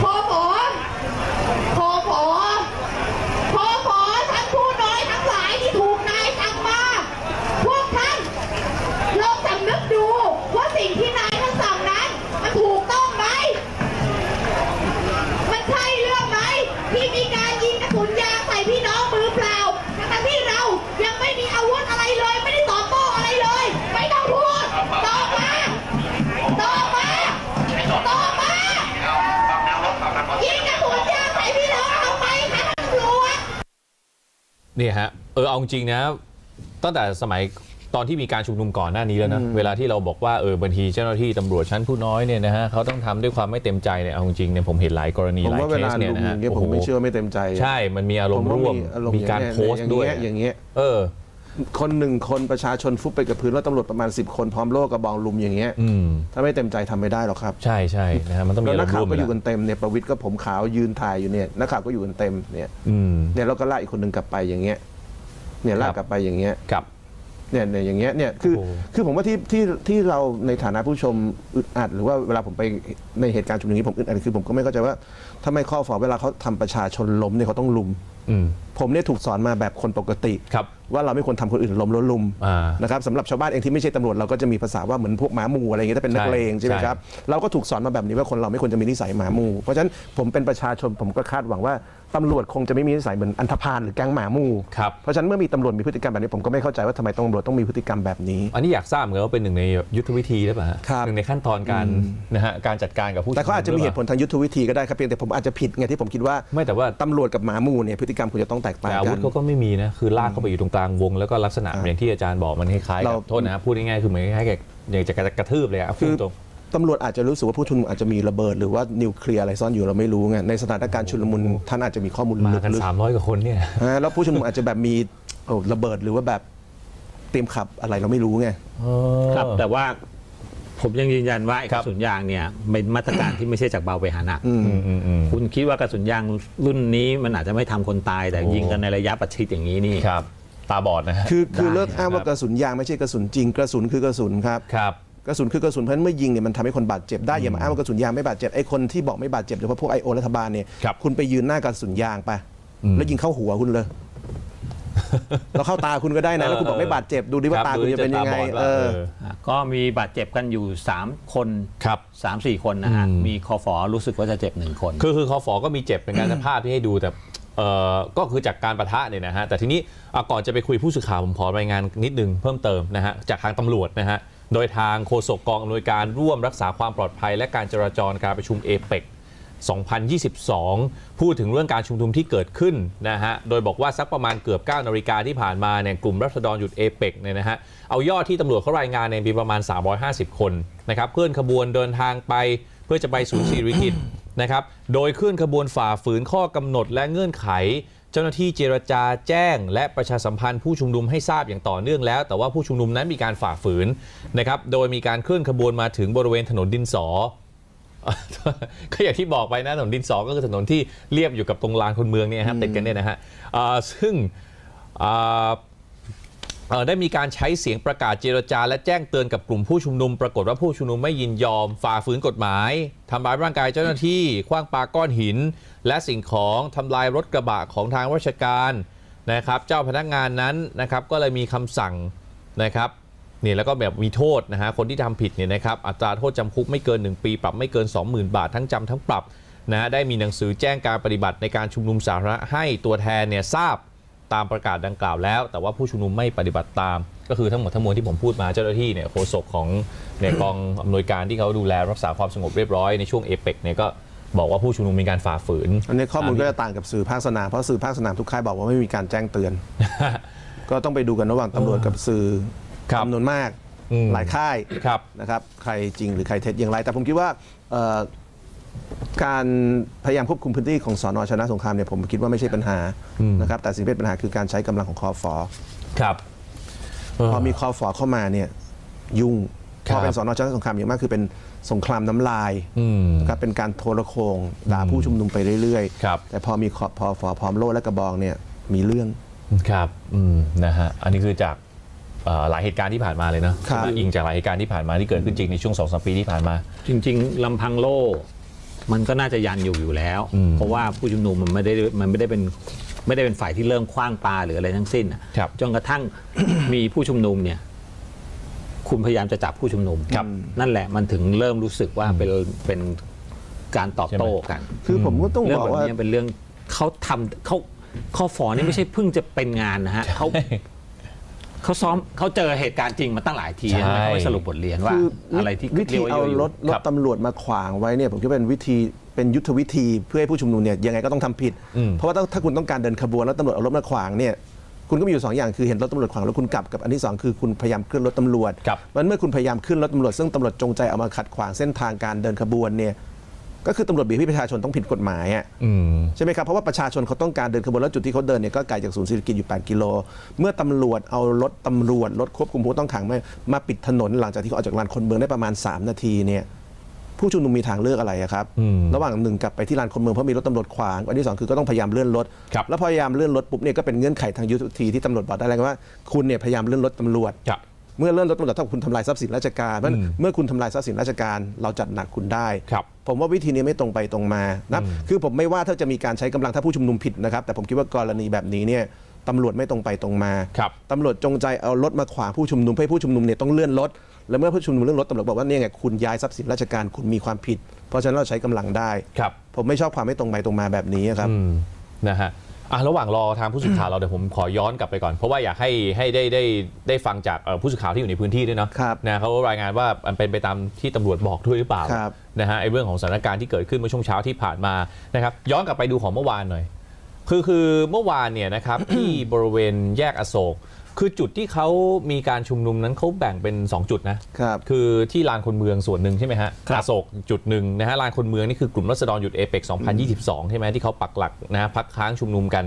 Speaker 4: พอผอพอผอพอผอทั้งผู้น้อยทั้งหลายที่ถูกนายสั่งมา พวกท่าน ลองสำนึกดูว่าสิ่งที่นายท่านสั่งนั้น มันถูกต้องไหม มันใช่เรื่องไหม ที่มีการยิงกระสุนยางใส่พี่น้อง
Speaker 1: เนี่ยฮะเออเอาจริงๆนะตั้งแต่สมัยตอนที่มีการชุมนุมก่อนหน้านี้แล้วนะเวลาที่เราบอกว่าเออบางทีเจ้าหน้าที่ตำรวจชั้นผู้น้อยเนี่ยนะฮะเขาต้องทำด้วยความไม่เต็มใจเนี่ยเอาจริงๆเนี่ยผมเห็นหลายกรณี
Speaker 3: ผม
Speaker 1: หลาย
Speaker 3: ว่า
Speaker 1: เค
Speaker 3: เวลา
Speaker 1: สเนี่ย
Speaker 3: ลุม
Speaker 1: นะ
Speaker 3: อ
Speaker 1: ฮะ
Speaker 3: ย่างเงี้ย
Speaker 1: โอ้
Speaker 3: ผม
Speaker 1: โห
Speaker 3: ไม่เชื่อไม่เต็มใจ
Speaker 1: ใช่มันมีอารมณ์
Speaker 3: ผว่า
Speaker 1: ร่วม
Speaker 3: อารมณ์
Speaker 1: มีการ
Speaker 3: อย่ง
Speaker 1: โพ
Speaker 3: เงี้
Speaker 1: สต์ด้วย
Speaker 3: อย่างเงี้ย
Speaker 1: เออ
Speaker 3: คนหนึ่งคนประชาชนฟุบไปกับพื้นแล้วตำรวจประมาณ 10 คนพร้อมโล่กระบองลุมอย่างเงี้ย
Speaker 1: อืม
Speaker 3: ถ้าไม่เต็มใจทำไม่ได้หรอกครับ
Speaker 1: ใช่ใช่นะฮะมันต้องมี
Speaker 3: แล้ว
Speaker 1: อา
Speaker 3: นั
Speaker 1: ร
Speaker 3: ก
Speaker 1: มณ์
Speaker 3: ข่า
Speaker 1: ร่วม
Speaker 3: วก็อยู่กันเต็มเนี่ยประวิทย์ก็ผมขาวยืนถ่ายอยู่เนี่ยนักข่าวก็อยู่กันเต็มเนี่ย
Speaker 1: อืม
Speaker 3: เนี่ยเราก็ลากอีกคนหนึ่งกลับไปอย่างเงี้ยเนี่ยลาก
Speaker 1: ครับ
Speaker 3: กลับไปอย่างเงี้ย
Speaker 1: กับ
Speaker 3: เนี่ยเนี่ยอย่างเงี้ยเนี่ยคือ
Speaker 1: โอ้โห
Speaker 3: คือผมว่าที่ที่ที่เราในฐานะผู้ชมอึดอัด หรือว่าเวลาผมไปในเหตุการณ์ชุมนุมนี้ผมอึดอัดคือผมก็ไม่เข้าใจว่าทำไมข้อฝอเวลาเขาทำประชาชนล้มเนี่ยเขาต้องลุม
Speaker 1: อืม
Speaker 3: ผมเนี่ยถูกสอนมาแบบคนปกติ
Speaker 1: ครับ
Speaker 3: ว่าเราไม่ควรทำคนอื่นล้มแล้วลุม
Speaker 1: อ่า
Speaker 3: นะครับสำหรับชาวบ้านเองที่ไม่ใช่ตำรวจเราก็จะมีภาษาว่าเหมือนพวกหมาหมูอะไรอย่างเงี้ยถ้าเป็นนัก
Speaker 1: ใช่
Speaker 3: เลงใช่ไหม
Speaker 1: ใช่
Speaker 3: ครับเราก็ถูกสอนมาแบบนี้ว่าคนเราไม่ควรจะมีนิสัยหมาหมูเพราะฉะนั้นผมเป็นประชาชนผมก็คาดหวังว่า ตำรวจคงจะไม่มีนิสัยเหมือนอันธพาลหรือแก๊งหมาหมู
Speaker 1: ครับ
Speaker 3: เพราะฉะนั้นเมื่อมีตำรวจมีพฤติกรรมแบบนี้ผมก็ไม่เข้าใจว่าทำไมตำรวจต้องมีพฤติกรรมแบบนี้
Speaker 1: อันนี้อยากทราบเหมือนกันว่าเป็นหนึ่งในยุทธวิธีหรือเปล่าฮะ
Speaker 3: ครับ
Speaker 1: หนึ่งในขั้นตอนการนะฮะการจัดการกับผู้
Speaker 3: แต่เขาอาจจะมีเหตุผ
Speaker 1: ชุ
Speaker 3: ลทางยุทธวิธีก็ได้ครับเพียงแต่ผมอาจจะผิดไงที่ผมคิดว่า
Speaker 1: ไม่แต่ว่า
Speaker 3: ตำรวจกับหมาหมูเนี่ยพฤติกรรมควรจะต้องแตกต่าง
Speaker 1: แต่อา
Speaker 3: กั
Speaker 1: วุธ
Speaker 3: น
Speaker 1: เขาก็ไม่มีนะคือลากเข้าไปอยู่ตรงกลางวง แล้วก็ลักษณะอย่างที่อาจารย์บอกมันคล้ายๆ
Speaker 3: เรา
Speaker 1: กับโทษนะพูดง่ายๆคือเหมือนคล้ายๆกับอย่างจะกระทืบเลยอะพู
Speaker 3: คื
Speaker 1: ด
Speaker 3: อ
Speaker 1: ตรง
Speaker 3: ตำรวจอาจจะรู้สึกว่าผู้ชุมนุมอาจจะมีระเบิดหรือว่านิวเคลียร์อะไรซ่อนอยู่เราไม่รู้ไงในสถานการณ์ชุลมุนท่านอาจจะมีข้อมูล
Speaker 1: มากัน
Speaker 3: ลึก
Speaker 1: 300กว่าคนเนี่ย
Speaker 3: ๆฮะแล้วผู้ชุมนุมอาจจะแบบมีโอ้ระเบิดหรือว่าแบบเตรียมขับอะไรเราไม่รู้ไง
Speaker 2: ครับแต่ว่าผมยังยืนยันว่าไอ้
Speaker 1: ค
Speaker 2: ก
Speaker 1: รับ
Speaker 2: ระสุนยางเนี่ยเป็นมาตรการที่ไม่ใช่จากเบาไปหาหนัก
Speaker 3: อืม
Speaker 1: อืมอืมอืม
Speaker 2: คุณคิดว่ากระสุนยางรุ่นนี้มันอาจจะไม่ทำคนตายแต่
Speaker 1: โอ้
Speaker 2: ยิงกันในระยะประชิดอย่างนี้นี่
Speaker 1: ครับ ตาบอดนะฮะ
Speaker 3: คือคือ
Speaker 2: ได้
Speaker 3: เลิกอ้างว่า
Speaker 1: ครับ
Speaker 3: กระสุนยางไม่ใช่กระสุนจริงกระสุนคือกระสุนครับ
Speaker 1: ครับ
Speaker 3: กระสุนคือกระสุนเพราะฉะนั้นเมื่อยิงเนี่ยมันทำให้คนบาดเจ็บได้อย่ามาอ้างว่ากระสุนยางไม่บาดเจ็บไอ้คนที่บอกไม่บาดเจ็บโดยเฉพาะพวกไอโอรัฐบาลเนี่ย
Speaker 1: ครับ
Speaker 3: คุณไปยืนหน้ากระสุนยางไป
Speaker 1: อืม
Speaker 3: แล้วยิงเข้าหัวคุณเลย แล้วเข้าตาคุณก็ได้นะแล้วคุณบอกไม่บาดเจ็บดูดิว่า
Speaker 1: รับ
Speaker 3: ตาคุณจะเป็นยังไง
Speaker 1: ดูที่ตาบอดว่า
Speaker 3: เออ
Speaker 1: เออ
Speaker 2: อะก็มีบาดเจ็บกันอยู่ 3 คน
Speaker 1: ครับ
Speaker 2: 3 4 คนนะฮะ
Speaker 1: อืม
Speaker 2: มีคอฟอรู้สึกว่าจะเจ็บหนึ่งคน
Speaker 1: คือคือคอฟอก็มีเจ็บเป็นการสภาพที่ให้ดูแต่เอ่อก็คือจากการประทะเนี่ยนะฮะแต่ทีนี้อะก่อนจะไปคุยผู้สื่อข่าวผมขอรายงานนิดนึงเพิ่มเติมนะฮะจากทางตำรวจนะฮะ โดยทางโฆษกกองอำนวยการร่วมรักษาความปลอดภัย และการจราจรการประชุมเอเปก2022 พูดถึงเรื่องการชุมนุมที่เกิดขึ้นนะฮะ โดยบอกว่าสักประมาณเกือบ 9 นาฬิกาที่ผ่านมาเนี่ยกลุ่มรัษฎรหยุดเอเปกเนี่ยนะฮะ เอายอดที่ตำรวจเขารายงานเนี่ยมีประมาณ 350 คนนะครับเคลื่อนขบวนเดินทางไปเพื่อจะไปศูนย์ศิริกิตนะครับ โดยเคลื่อนขบวนฝ่าฝืนข้อกำหนดและเงื่อนไข เจ้าหน้าที่เจรจาแจ้ง และประชาสัมพันธ์ผู้ชุมนุมให้ทราบอย่างต่อเนื่องแล้ว แต่ว่าผู้ชุมนุมนั้นมีการฝ่าฝืนนะครับ โดยมีการเคลื่อนขบวนมาถึงบริเวณถนนดินสอ ก็อย่างที่บอกไปนะถนนดินสอ ก็คือถนนที่เรียบอยู่กับตรงลานคนเมืองเนี่ยฮะติดกันเนี่ยนะฮะอ่าซึ่งอ่าเอ่อได้มีการใช้เสียงประกาศเจรจา และแจ้งเตือนกับกลุ่มผู้ชุมนุม ปรากฏว่าผู้ชุมนุมไม่ยินยอม ฝ่าฝืนกฎหมายทำร้ายร่างกายเจ้าหน้าที่ คว้างปาก้อนหิน และสิ่งของทำลายรถกระบะของทางราชการนะครับ เจ้าพนักงานนั้นนะครับก็เลยมีคำสั่งนะครับนี่แล้วก็แบบมีโทษนะฮะคนที่ทำผิดเนี่ยนะครับอัตราโทษจำคุกไม่เกิน 1 ปี ปรับไม่เกิน 20,000 บาท ทั้งจำทั้งปรับนะฮะได้มีหนังสือแจ้งการปฏิบัติในการชุมนุมสาธารณะให้ตัวแทนเนี่ยทราบตามประกาศดังกล่าวแล้ว แต่ว่าผู้ชุมนุมไม่ปฏิบัติตาม ก็คือทั้งหมดทั้งมวลที่ผมพูดมาเจ้าหน้าที่เนี่ยโฆษกของเนี่ยกองอำนวยการที่เขาดูแลรักษาความสงบเรียบร้อยในช่วงเอเปกเนี่ยก็ บอกว่าผู้ชุมนุมมีการฝ่าฝืน
Speaker 3: อันนี้ข้อมูลก็จะต่างกับสื่อภาคสนามเพราะสื่อภาคสนามทุกค่ายบอกว่าไม่มีการแจ้งเตือน ก็ต้องไปดูกันระหว่างตำรวจกับสื่อ
Speaker 1: ครับ
Speaker 3: จำนวนมาก
Speaker 1: อืม
Speaker 3: หลายค่าย
Speaker 1: ครับ
Speaker 3: นะครับ ใครจริงหรือใครเท็จอย่างไร แต่ผมคิดว่าเอ่อการพยายามควบคุมพื้นที่ของสอนอชนะสงครามเนี่ยผมคิดว่าไม่ใช่ปัญหา
Speaker 1: อืม
Speaker 3: นะครับ แต่สิ่งที่เป็นปัญหาคือการใช้กำลังของคอฟอ
Speaker 1: ครับ
Speaker 3: พอมีคอฟอเข้ามาเนี่ยยุ่ง
Speaker 1: ครั
Speaker 3: พ
Speaker 1: บ
Speaker 3: อเป็นสอนอชนะสงครามอย่างมากคือเป็นสงครามน้ำลาย
Speaker 1: อืม
Speaker 3: นะครับเป็นการโทรโขงด่าผู้ชุมนุมไปเรื่อย
Speaker 1: ครับ
Speaker 3: แต่พอมีคอพอฟอพร้อมโล่และกระบองเนี่ยมีเรื่อง
Speaker 1: ครับอืมนะฮะอันนี้คือจากเอ่อหลายเหตุการณ์ที่ผ่านมาเลยนะครับอิงจากหลายเหตุการณ์ที่ผ่านมาที่เกิดขึ้นจริงในช่วงสองสามปีที่ผ่านมา
Speaker 2: จริง ๆลำพังโล่มันก็น่าจะยันอยู่อยู่แล้ว
Speaker 1: อืม
Speaker 2: เพราะว่าผู้ชุมนุมมันไม่ได้มันไม่ได้เป็นไม่ได้เป็นฝ่ายที่เริ่มคว้างปลาหรืออะไรทั้งสิ้นอะ
Speaker 1: ครับ
Speaker 2: จนกระทั่งมีผู้ชุมนุมเนี่ย คุณพยายามจะจับผู้ชุมนุม
Speaker 1: ครับ
Speaker 2: นั่นแหละมันถึงเริ่มรู้สึกว่าเป็นเป็นการตอบโต้กัน
Speaker 3: คือผมก็ต้อง
Speaker 2: เรื่
Speaker 3: บ
Speaker 2: อง
Speaker 3: อก
Speaker 2: แบบ
Speaker 3: ว่า
Speaker 2: นี้เป็นเรื่องเขาทำเขาข้อฟอนี่ไม่ใช่เพิ่งจะเป็นงานนะฮะเขาเขาซ้อมเขาเจอเหตุการณ์จริงมาตั้งหลายที
Speaker 1: ใช่
Speaker 2: นะเขาไม่สรุปบทเรียนว่า
Speaker 3: คือ
Speaker 2: อะไรที่
Speaker 3: วิธี
Speaker 2: รียกว่
Speaker 3: เอา
Speaker 2: ย่ยู่
Speaker 3: รถร
Speaker 1: ค
Speaker 3: ถ
Speaker 1: รับ
Speaker 3: ตำรวจมาขวางไว้เนี่ยผมคิดว่าเป็นวิธีเป็นยุทธวิธีเพื่อให้ผู้ชุมนุมเนี่ยยังไงก็ต้องทำผิด
Speaker 1: อืม
Speaker 3: เพราะว่าถ้าถ้าคุณต้องการเดินขบวนแล้วตำรวจเอารถมาขวางเนี่ย คุณก็มีอยู่สองอย่างคือเห็นรถตำรวจขวางแล้วคุณกลับกับอันที่สองคือคุณพยายามขึ้นรถตำรวจ
Speaker 1: ครับ
Speaker 3: มันเมื่อคุณพยายามขึ้นรถตำรวจซึ่งตำรวจจงใจเอามาขัดขวางเส้นทางการเดินขบวนเนี่ยก็คือตำรวจบีบให้ประชาชนต้องผิดกฎหมายอะ
Speaker 1: อืม
Speaker 3: ใช่ไหมครับ เพราะว่าประชาชนเขาต้องการเดินขบวนแล้วจุดที่เขาเดินเนี่ยก็ไกลจากศูนย์เศรษฐกิจอยู่ 8 กิโล เมื่อตำรวจเอารถตำรวจรถควบคุมผู้ต้องขังมามาปิดถนนหลังจากที่เขาออกจากลานคนเมืองได้ประมาณ 3 นาทีเนี่ย ผู้ชุมนุมมีทางเลือกอะไรอะครับ
Speaker 1: อืม
Speaker 3: ระหว่างหนึ่งกลับไปที่ลานคนเมืองเพราะมีรถตำรวจขวาง อันที่สองคือก็ต้องพยายามเลื่อนรถ
Speaker 1: ครับ
Speaker 3: แล้วพยายามเลื่อนรถปุ๊บเนี่ยก็เป็นเงื่อนไขทางยุทธวิธีที่ตำรวจบอกได้เลยว่าคุณเนี่ยพยายามเลื่อนรถตำรวจ
Speaker 1: ครับ
Speaker 3: เมื่อเลื่อนรถตำรวจถ้าคุณทำลายทรัพย์สินราชการเพราะฉะนั้น
Speaker 1: อืม
Speaker 3: เมื่อคุณทำลายทรัพย์สินราชการ เราจัดหนักคุณได้
Speaker 1: ครับ
Speaker 3: ผมว่าวิธีนี้ไม่ตรงไปตรงมานะคือผมไม่ว่าถ้าจะมีการใช้กำลังถ้าผู้ชุมนุมผิดนะครับ แต่ผมคิดว่ากรณีแบบนี้เนี่ย ตำรวจไม่ตรงไปตรงมา
Speaker 1: ครับ
Speaker 3: ตำรวจจงใจเอารถมาขวางผู้ชุมนุมให้ผู้ชุมนุมเนี่ยต้องเลื่อนรถแล้วเมื่อผู้ชุมนุมเลื่อนรถตำรวจบอกว่าเนี่ยไงคุณย้ายทรัพย์สินราชการคุณมีความผิด เพราะฉะนั้นเราใช้กำลังได้
Speaker 1: ครับ
Speaker 3: ผมไม่ชอบความไม่ตรงไปตรงมาแบบนี้ครับ
Speaker 1: อืมนะฮะอะระหว่างรอทางผู้สื่อข่าวเราเดี๋ยวผมขอย้อนกลับไปก่อน เพราะว่าอยากให้ให้ได้ได้ได้ฟังจากเอ่อผู้สื่อข่าวที่อยู่ในพื้นที่ด้วยเนาะ
Speaker 3: ครับ
Speaker 1: นะเขารายงานว่ามันเป็นไปตามที่ตำรวจบอกด้วยหรือเปล่า
Speaker 3: ครับ
Speaker 1: นะฮะไอ้เรื่องของสถานการณ์ที่เกิดขึ้นเมื่อช่วงเช้าที่ผ่านมานะครับย้อนกลับไปดูของเมื่อวานหน่อย คือคือเมื่อวานเนี่ยนะครับ ที่บริเวณแยกอโศก คือจุดที่เขามีการชุมนุมนั้นเขาแบ่งเป็น 2 จุดนะ
Speaker 3: ครับ
Speaker 1: คือที่ลานคนเมืองส่วนหนึ่งใช่ไหมฮะอโศกจุดหนึ่งนะฮะลานคนเมืองนี่คือกลุ่มรัษฎรหยุดเอเปก2022 ใช่ไหมที่เขาปักหลักนะฮะพักค้างชุมนุมกัน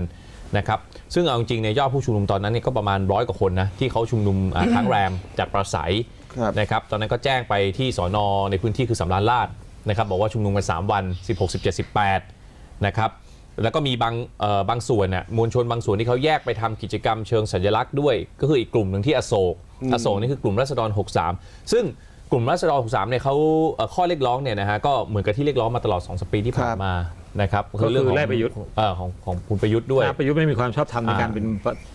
Speaker 1: นะครับซึ่งเอาจริงๆเนี่ยยอดผู้ชุมนุมตอนนั้นเนี่ยก็ประมาณร้อยกว่าคนนะที่เขาชุมนุมอ่าค้างแรมจากประสัย
Speaker 3: ครับ
Speaker 1: นะครับตอนนั้นก็แจ้งไปที่สอนอในพื้นที่คือสำราญราชนะครับบอกว่าชุมนุมกัน3วัน 16 17 18นะครับ แล้วก็มีบางเอ่อบางส่วนน่ะมวลชนบางส่วนที่เขาแยกไปทำกิจกรรมเชิงสัญลักษณ์ด้วย ก็คืออีกกลุ่มหนึ่งที่อโศกอโศกนี่คือกลุ่มรัษฎร 63 ซึ่งกลุ่มรัษฎร 63 เนี่ยเขาเอ่อข้อเรียกร้องเนี่ยนะฮะก็เหมือนกับที่เรียกร้องมาตลอด2สปีที่ผ่าน
Speaker 3: ครับ
Speaker 1: มานะครับ
Speaker 2: ก็คือ
Speaker 1: เรื่องของ
Speaker 2: ไล่ประยุทธ์
Speaker 1: เอ่อของของคุณประยุทธ์ด้วย
Speaker 2: ถ้าประยุทธ์ไม่มีความชอบธรรมในการ
Speaker 1: อ่า
Speaker 2: เป็น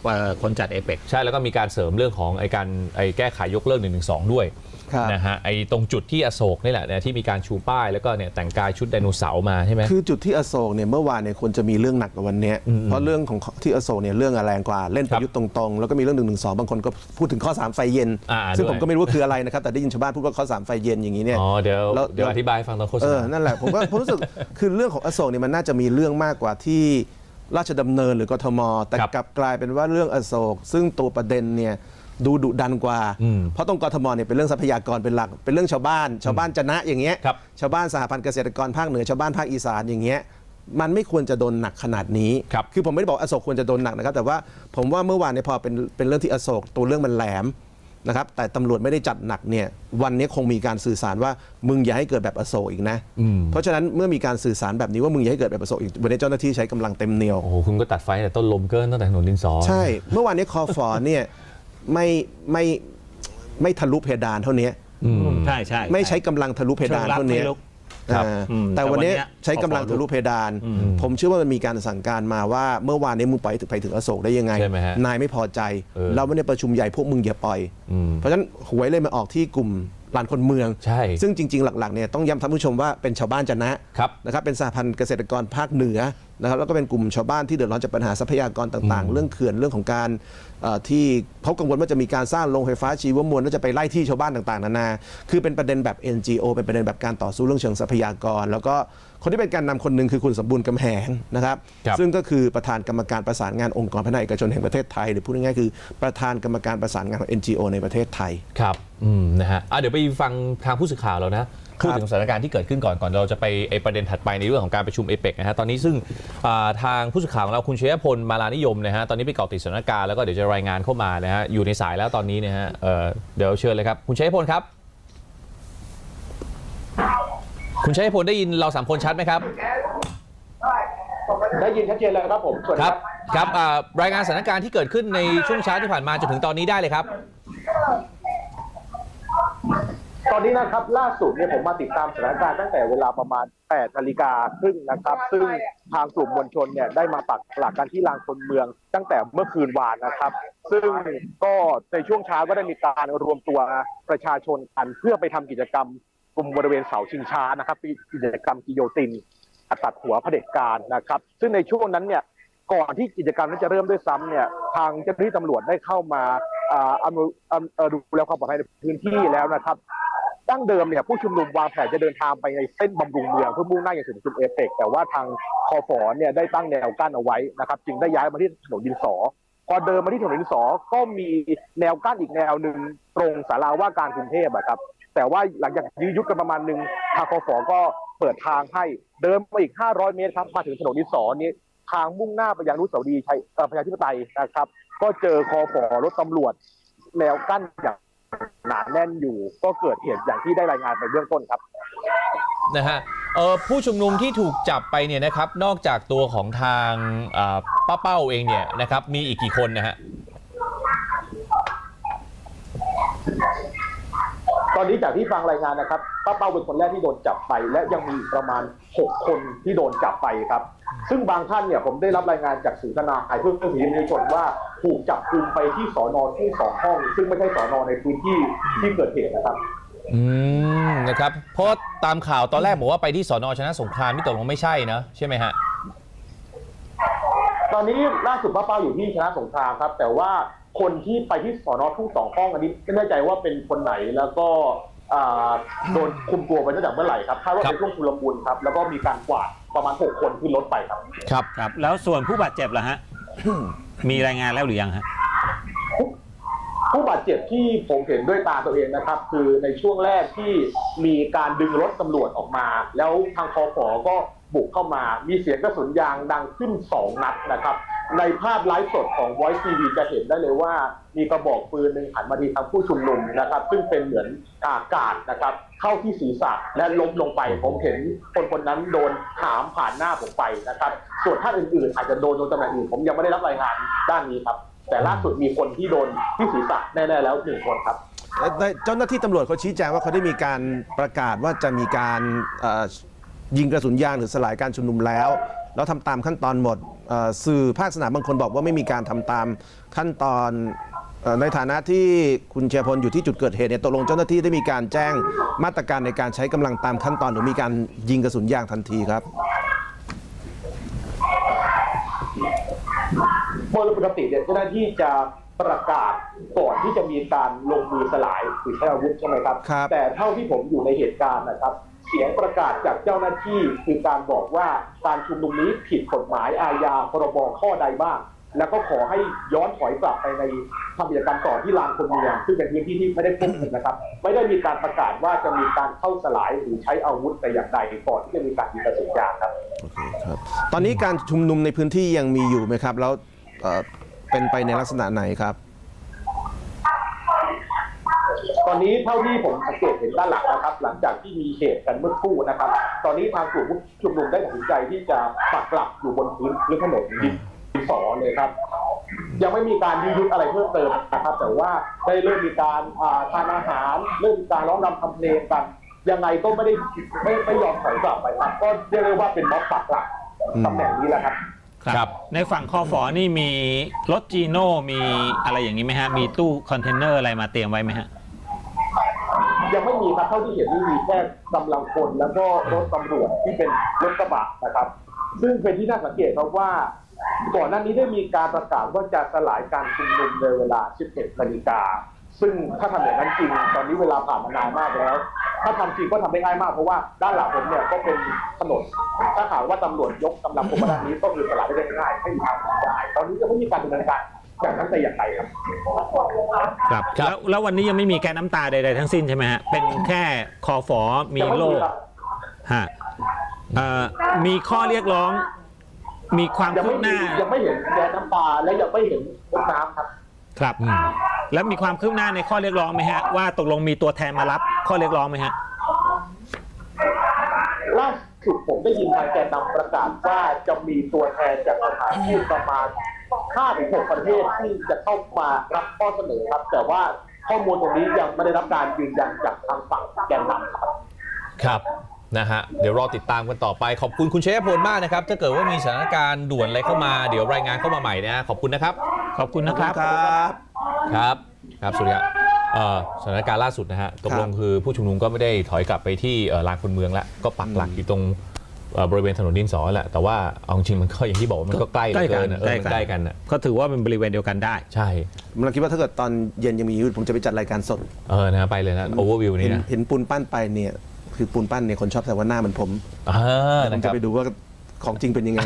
Speaker 2: เอ่อคนจัดเอเปก
Speaker 1: ใช่แล้วก็มีการเสริมเรื่องของไอ้การไอ้แก้ไขยกเลิก1นึด้วย
Speaker 3: ครับ
Speaker 1: นะฮะไอ้ตรงจุดที่อโศกนี่แหละเนี่ยที่มีการชูป้ายแล้วก็เนี่ยแต่งกายชุดไดโนเสาร์มาใช่ไหม
Speaker 3: คือจุดที่อโศกเนี่ยเมื่อวานเนี่ยควรจะมีเรื่องหนักกว่าวันเนี้ยเพราะเรื่องของที่อโศกเนี่ยเรื่องอะไรแรงกว่าเล่นประยุทธ์ตรงๆ แล้วก็มีเรื่องหนึ่งหนึ่งสองบางคนก็พูดถึงข้อ3ไฟเย็น
Speaker 1: อ่า
Speaker 3: ซึ่ง
Speaker 1: ด้วย
Speaker 3: ผมก็ไม่รู้ว่าคืออะไรนะครับแต่ได้ยินชาวบ้านพูดว่าข้อ3ไฟเย็นอย่างนี้เนี่ย
Speaker 1: อ๋อเดี๋ยว
Speaker 3: แล้ว
Speaker 1: เดี๋ยวอธิบายให้ฟังตอนโฆษ
Speaker 3: เอ
Speaker 1: ณา
Speaker 3: อนั่นแหละผมว่าผมรู้สึกคือเรื่องของอโศกเนี่ยมันน่าจะมีเรื่องมากกว่าที่ราชดำเนินหรือกทม แต่
Speaker 1: ครับ
Speaker 3: กลับกลายเป็นว่าเรื่องอโศก ซึ่งตัวประเด็นเนี่ย ดูดุดันกว่า
Speaker 1: อืม
Speaker 3: เพราะตรงกทมเนี่ยเป็นเรื่องทรัพยากรเป็นหลัก เป็นเรื่องชาวบ้าน ชาวบ้านจะนะอย่างเงี้ย
Speaker 1: ครับ
Speaker 3: ชาวบ้านสหพันธ์เกษตรกรภาคเหนือ ชาวบ้านภาคอีสานอย่างเงี้ย มันไม่ควรจะโดนหนักขนาดนี้
Speaker 1: ครับ
Speaker 3: คือผมไม่ได้บอกอโศกควรจะโดนหนักนะครับ แต่ว่าผมว่าเมื่อวานเนี่ยพอเป็นเป็นเรื่องที่อโศกตัวเรื่องมันแหลมนะครับ แต่ตำรวจไม่ได้จัดหนักเนี่ย วันนี้คงมีการสื่อสารว่ามึงอย่าให้เกิดแบบอโศกอีกนะ
Speaker 1: อืม
Speaker 3: เพราะฉะนั้นเมื่อมีการสื่อสารแบบนี้ว่ามึงอย่าให้เกิดแบบอโศกอีก วันนี้เจ้าหน้าที่ใช้กำลังเต็มเหนียว
Speaker 1: โอ้โห คุณก็ตัดไฟตั้งแต่ต้นลมเกินตั้งแต่ถนนดินสอ
Speaker 3: ใช่ เมื่อวานนี้คอฟอเนี่ย ไม่ไม่ไม่ทะลุเพดานเท่านี้
Speaker 2: ใช่ใช่
Speaker 3: ไม่ใช้กำลังทะลุเพดานเท่านี้
Speaker 2: เชิงรับไม่ลุก
Speaker 1: ครับ
Speaker 3: อ่า
Speaker 2: อืม
Speaker 3: แต่วันนี้
Speaker 2: แต่วันเนี้ย
Speaker 3: ใช้กำลังทะลุเพดาน ผมเชื่อว่ามันมีการสั่งการมาว่าเมื่อวานนี้มึงไปถึงไปถึงอโศกได้ยังไง
Speaker 1: ใช่ไหมฮะ
Speaker 3: นายไม่พอใจ
Speaker 1: เออ
Speaker 3: เราไม่ได้ประชุมใหญ่พวกมึงอย่าปล่อย
Speaker 1: อืม
Speaker 3: เพราะฉะนั้นหวยเลยมาออกที่กลุ่มลานคนเมือง
Speaker 1: ใช่
Speaker 3: ซึ่งจริง ๆ หลักๆเนี่ยต้องย้ำท่านผู้ชมว่าเป็นชาวบ้านจะนะครับนะครับเป็นสหพันธ์เกษตรกรภาคเหนือ นะครับแล้วก็เป็นกลุ่มชาวบ้านที่เดือดร้อนจากปัญหาทรัพยากรต่างๆ เรื่องเขื่อนเรื่องของการเอ่อที่เขากังวลว่าจะมีการสร้างโรงไฟฟ้าชีวมวลแล้วจะไปไล่ที่ชาวบ้านต่างๆนานา คือเป็นประเด็นแบบ NGO เป็นประเด็นแบบการต่อสู้เรื่องเชิงทรัพยากร แล้วก็คนที่เป็นการนำคนหนึ่งคือคุณสมบูรณ์กำแหงนะครับ
Speaker 1: ครับ
Speaker 3: ซึ่งก็คือประธานกรรมการประสานงานองค์กรพัฒนาเอกชนแห่งประเทศไทย หรือพูดง่ายๆคือประธานกรรมการประสานงานของ NGO ในประเทศไทย
Speaker 1: ครับ อืม นะฮะ อะเดี๋ยวไปฟังทางผู้สื่อข่าวเรานะ พูดถึงสถานการณ์ที่เกิดขึ้นก่อนก่อนเราจะไปไอประเด็นถัดไปในเรื่องของการประชุมเอเปกนะฮะตอนนี้ซึ่งอ่าทางผู้สื่อข่าวของเราคุณชยพลมาลานิยมนะฮะตอนนี้ไปเกาะติดสถานการณ์แล้วก็เดี๋ยวจะรายงานเข้ามานะฮะอยู่ในสายแล้วตอนนี้นะฮะเอ่อเดี๋ยวเชิญเลยครับคุณชยพลครับคุณชยพลได้ยินเราสามคนชัดไหมครับ
Speaker 5: ได้ยินชัดเจนเลยครับผมสวัสดี
Speaker 1: ครับครับอ่ารายงานสถานการณ์ที่เกิดขึ้นในช่วงเช้าที่ผ่านมาจนถึงตอนนี้ได้เลยครับ
Speaker 5: ตอนนี้นะครับล่าสุดเนี่ยผมมาติดตามสถานการณ์ตั้งแต่เวลาประมาณ8นาฬิกาครึ่งนะครับ ซึ่งทางกลุ่มมวลชนเนี่ยได้มาปักหลักกันที่ลานคนเมือง ตั้งแต่เมื่อคืนวานนะครับ ซึ่งก็ในช่วงเช้าก็ได้มีการรวมตัวประชาชนกันเพื่อไปทำกิจกรรมกลุ่มบริเวณเสาชิงช้านะครับมีกิจกรรมกิโยตินตัดหัวเผด็จการนะครับ ซึ่งในช่วงนั้นเนี่ยก่อนที่กิจกรรมนั้นจะเริ่มด้วยซ้ำเนี่ยทางเจ้าหน้าที่ตำรวจได้เข้ามาอ่าอำนวยอำเอ่อดูแลความปลอดภัยในพื้นที่แล้วนะครับ ตั้งเดิมเนี่ยผู้ชุมนุมวางแผนจะเดินทางไปในเส้นบำรุงเมืองเพื่อมุ่งหน้าอย่างถึงจุดเอเปกแต่ว่าทางคอฟอเนี่ยได้ตั้งแนวกั้นเอาไว้นะครับจึงได้ย้ายมาที่ถนนดินสอพพอเดินมาที่ถนนดินสอก็มีแนวกั้นอีกแนวหนึ่งตรงศาลาว่าการกรุงเทพอะครับแต่ว่าหลังจากยื้อยุดกันประมาณหนึ่งทางคอฟก็เปิดทางให้เดินมาอีก 500 เมตรครับมาถึงถนนดินสอนี้ทางมุ่งหน้าไปยังอนุสาวรีชัยประชาธิปไตยนะครับ ก็เจอคอฟรถตำรวจ แนวกั้นอย่าง หนาแน่นอยู่ ก็เกิดเหตุอย่างที่ได้รายงานไปเบื้องต้นครับ
Speaker 1: นะฮะเออผู้ชุมนุมที่ถูกจับไปเนี่ยนะครับ นอกจากตัวของทางป้าเป้าเองเนี่ยนะครับ มีอีกกี่คนนะฮะ
Speaker 5: ตอนนี้จากที่ฟังรายงานนะครับป้าเป้าเป็นคนแรกที่โดนจับไป และยังมีอีกประมาณ 6 คนที่โดนจับไปครับ ซึ่งบางท่านเนี่ยผมได้รับรายงานจากสื่อทนายเพื่อเพื่อสื่อมวลชนว่าถูกจับกุมไปที่สอนอที่สองห้อง ซึ่งไม่ใช่สอนอในพื้นที่ที่เกิดเหตุนะครับ
Speaker 1: อืมนะครับเพราะตามข่าวตอนแรกบอกว่าไปที่สอนอชนะสงครามที่ตกลงไม่ใช่นะใช่ไหมฮะ
Speaker 5: ตอนนี้ล่าสุดป้าเป้าอยู่ที่ชนะสงครามครับ แต่ว่า คนที่ไปที่สอนอทุ่งสองห้องอันนี้ไม่แน่ใจว่าเป็นคนไหนแล้วก็อ่าโดนคุมตัวไปตั้งแต่เมื่อไหร่ครับคาดว่าเป็นช่วงชุลมุนครับ แล้วก็มีการกวาดประมาณ 6 คนขึ้นรถไปครับ
Speaker 1: ครับ
Speaker 2: ครับ แล้วส่วนผู้บาดเจ็บล่ะฮะ มีรายงานแล้วหรือยังฮะ
Speaker 5: ผู้บาดเจ็บที่ผมเห็นด้วยตาตัวเองนะครับ คือในช่วงแรกที่มีการดึงรถตำรวจออกมา แล้วทางคอฟอก็ บุกเข้ามา มีเสียงกระสุนยางดังขึ้น 2 นัดนะครับ ในภาพไลฟ์สดของ Voice TV จะเห็นได้เลยว่า มีกระบอกปืนหนึ่งหันมาทีทางผู้ชุมนุมนะครับ ซึ่งเป็นเหมือนอากาศนะครับ เข้าที่ศีรษะและล้มลงไป ผมเห็นคนคนนั้นโดนหามผ่านหน้าผมไปนะครับ ส่วนท่านอื่นๆ อาจจะโดนโดนตำแหน่งอื่น ผมยังไม่ได้รับรายงานด้านนี้ครับ แต่ล่าสุดมีคนที่โดนที่ศีรษะแน่ๆแล้วหนึ่งคนครับ
Speaker 3: เจ้าหน้าที่ตำรวจเขาชี้แจงว่าเขาได้มีการประกาศว่าจะมีการ ยิงกระสุนยางหรือสลายการชุมนุมแล้ว แล้วทำตามขั้นตอนหมดเอ่อสื่อภาคสนามบางคนบอกว่าไม่มีการทำตามขั้นตอนเอ่อในฐานะที่คุณเชียร์พลอยู่ที่จุดเกิดเหตุเนี่ยตกลงเจ้าหน้าที่ได้มีการแจ้งมาตรการในการใช้กำลังตามขั้นตอนหรือมีการยิงกระสุนยางทันทีครับ
Speaker 5: โดยปกติเนี่ยเจ้าหน้าที่จะประกาศก่อนที่จะมีการลงมือสลายหรือใช้อาวุธใช่ไหมครับ
Speaker 3: ครับ
Speaker 5: แต่เท่าที่ผมอยู่ในเหตุการณ์นะครับ เสียงประกาศจากเจ้าหน้าที่คือการบอกว่าการชุมนุมนี้ผิดกฎหมายอาญาพรบข้อใดบ้าง แล้วก็ขอให้ย้อนถอยกลับไปในทำกิจกรรมต่อที่ลานคนเมืองซึ่งเป็นพื้นที่ที่ไม่ได้ควบคุมนะครับ ไม่ได้มีการประกาศว่าจะมีการเข้าสลายหรือใช้อาวุธแต่อย่างใดก่อนที่จะมีการยิงกระสุนยางครับ
Speaker 3: โอเคครับ ตอนนี้การชุมนุมในพื้นที่ยังมีอยู่ไหมครับ แล้วเอ่อเป็นไปในลักษณะไหนครับ
Speaker 5: ตอนนี้เท่าที่ผมสังเกตเห็นด้านหลังนะครับ หลังจากที่มีเหตุกันเมื่อครู่นะครับ ตอนนี้ทางกลุ่มผู้ชุมนุมได้ตัดสินใจที่จะปักหลักอยู่บนพื้นพื้นถนนดินสอเลยครับ ยังไม่มีการยืดยุดอะไรเพิ่มเติมนะครับ แต่ว่าได้เริ่มมีการอ่าทานอาหาร เริ่มมีการร้องรำทำเพลงกัน ยังไงก็ไม่ได้ไม่ไม่ยอมถอยกลับไปครับก็เรียกได้ว่าเป็นม็อบปักหลักตำแหน่งนี้แหละครับ
Speaker 1: ครับ
Speaker 2: ในฝั่งคอฟอนี่มีรถจีโน่มีอะไรอย่างนี้ไหมฮะ มีตู้คอนเทนเนอร์อะไรมาเตรียมไว้ไหมฮะ
Speaker 5: ยังไม่มีครับเท่าที่เห็นนี่มีแค่กำลังคนแล้วก็รถตำรวจที่เป็นรถกระบะนะครับ ซึ่งเป็นที่น่าสังเกตครับว่า ก่อนหน้านี้ได้มีการประกาศว่าจะสลายการชุมนุมในเวลา 11นาฬิกาซึ่งถ้าทำอย่างนั้นจริง ตอนนี้เวลาผ่านมานานมากแล้ว ถ้าทำจริงก็ทำได้ง่ายมากเพราะว่าด้านหลังผมเนี่ยก็เป็นถนนถ้าหากว่าตำรวจยกกำลังลงมาด้านนี้ก็คือสลายได้ง่ายไม่มีทางได้ ตอนนี้ยังไม่มีการดำเนินการ แบบนั้นแต่อย่างใดครับ
Speaker 2: ครับ
Speaker 1: ครับ
Speaker 2: แล้วแล้ววันนี้ยังไม่มีแก๊สน้ำตาใดๆทั้งสิ้นใช่ไหมฮะเป็นแค่คอฟอมี
Speaker 5: ยังไม่
Speaker 2: โล่
Speaker 5: ครับ
Speaker 2: ฮะเอ่อมีข้อเรียกร้อง มีความ
Speaker 5: ยัง
Speaker 2: คื
Speaker 5: ไม่
Speaker 2: บห
Speaker 5: มี
Speaker 2: น้า
Speaker 5: ยังไม่เห็นแก๊สน้ำตาและยังไม่เห็นรถน้ำครับ
Speaker 2: ครับ
Speaker 1: อืม
Speaker 2: แล้วมีความคืบหน้าในข้อเรียกร้องไหมฮะว่าตกลงมีตัวแทนมารับข้อเรียกร้องไหมฮะ
Speaker 5: ล่าสุดผมได้ยินทางแกนนำประกาศว่าจะมีตัวแทนจากสถานทูตประมาณ 5ถึง6ประเทศที่จะเข้ามารับข้อเสนอครับ แต่ว่าข้อมูลตรงนี้ยังไม่ได้รับการยืนยันจากทางฝั่งแกนนำครับ
Speaker 1: ครับนะฮะเดี๋ยวรอติดตามกันต่อไปขอบคุณคุณเชฟพลมากนะครับ ถ้าเกิดว่ามีสถานการณ์ด่วนอะไรเข้ามาเดี๋ยวรายงานเข้ามาใหม่นะฮะขอบคุณนะครับ
Speaker 2: ขอบคุณนะครับ
Speaker 3: ครับ
Speaker 1: ครับครับสุริยะเอ่อสถานการณ์ล่าสุดนะฮะตกลงคือผู้ชุมนุมก็ไม่ได้ถอยกลับไปที่เอ่อลานคนเมืองแล้วก็ปักหลักอยู่ตรงเอ่อ บริเวณถนนดินสอแหละแต่ว่าเอาจริงๆมันก็อย่างที่บอกว่ามันก็ใกล้เหลือเกินอะเออมันใกล้กันอะ
Speaker 2: ก็ถือว่าเป็นบริเวณเดียวกันได้
Speaker 1: ใช่
Speaker 3: ผมคิดว่าถ้าเกิดตอนเย็นยังมีอยู่ผมจะไปจัดรายการสด
Speaker 1: เออนะไปเลยนะโอเวอร์วิวนี้
Speaker 3: เห็น
Speaker 1: นะ
Speaker 3: เห็นปูนปั้นไปเนี่ยคือปูนปั้นเนี่ยคนชอบแต่ว่าหน้าเหมันผม
Speaker 1: อ่า
Speaker 3: ผม
Speaker 1: นะค
Speaker 3: จะ
Speaker 1: รับ
Speaker 3: ไปดูว่าของจริงเป็นยังไง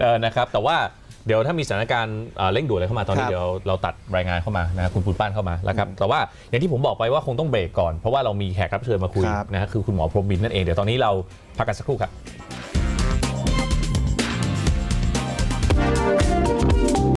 Speaker 1: เออนะครับแต่ว่า เดี๋ยวถ้ามีสถานการณ์เอ่อเร่งด่วนอะไรเข้ามาตอนนี้
Speaker 3: ครับ
Speaker 1: เดี๋ยวเราตัดรายงานเข้ามานะคุณปุณป้านเข้ามาแล้วครับแต่ว่าอย่างที่ผมบอกไปว่าคงต้องเบรกก่อนเพราะว่าเรามีแขกรับเชิญมาคุย
Speaker 3: ครับ
Speaker 1: นะฮะคือคุณหมอพรหมบินนั่นเองเดี๋ยวตอนนี้เราพักกันสักครู่ครับ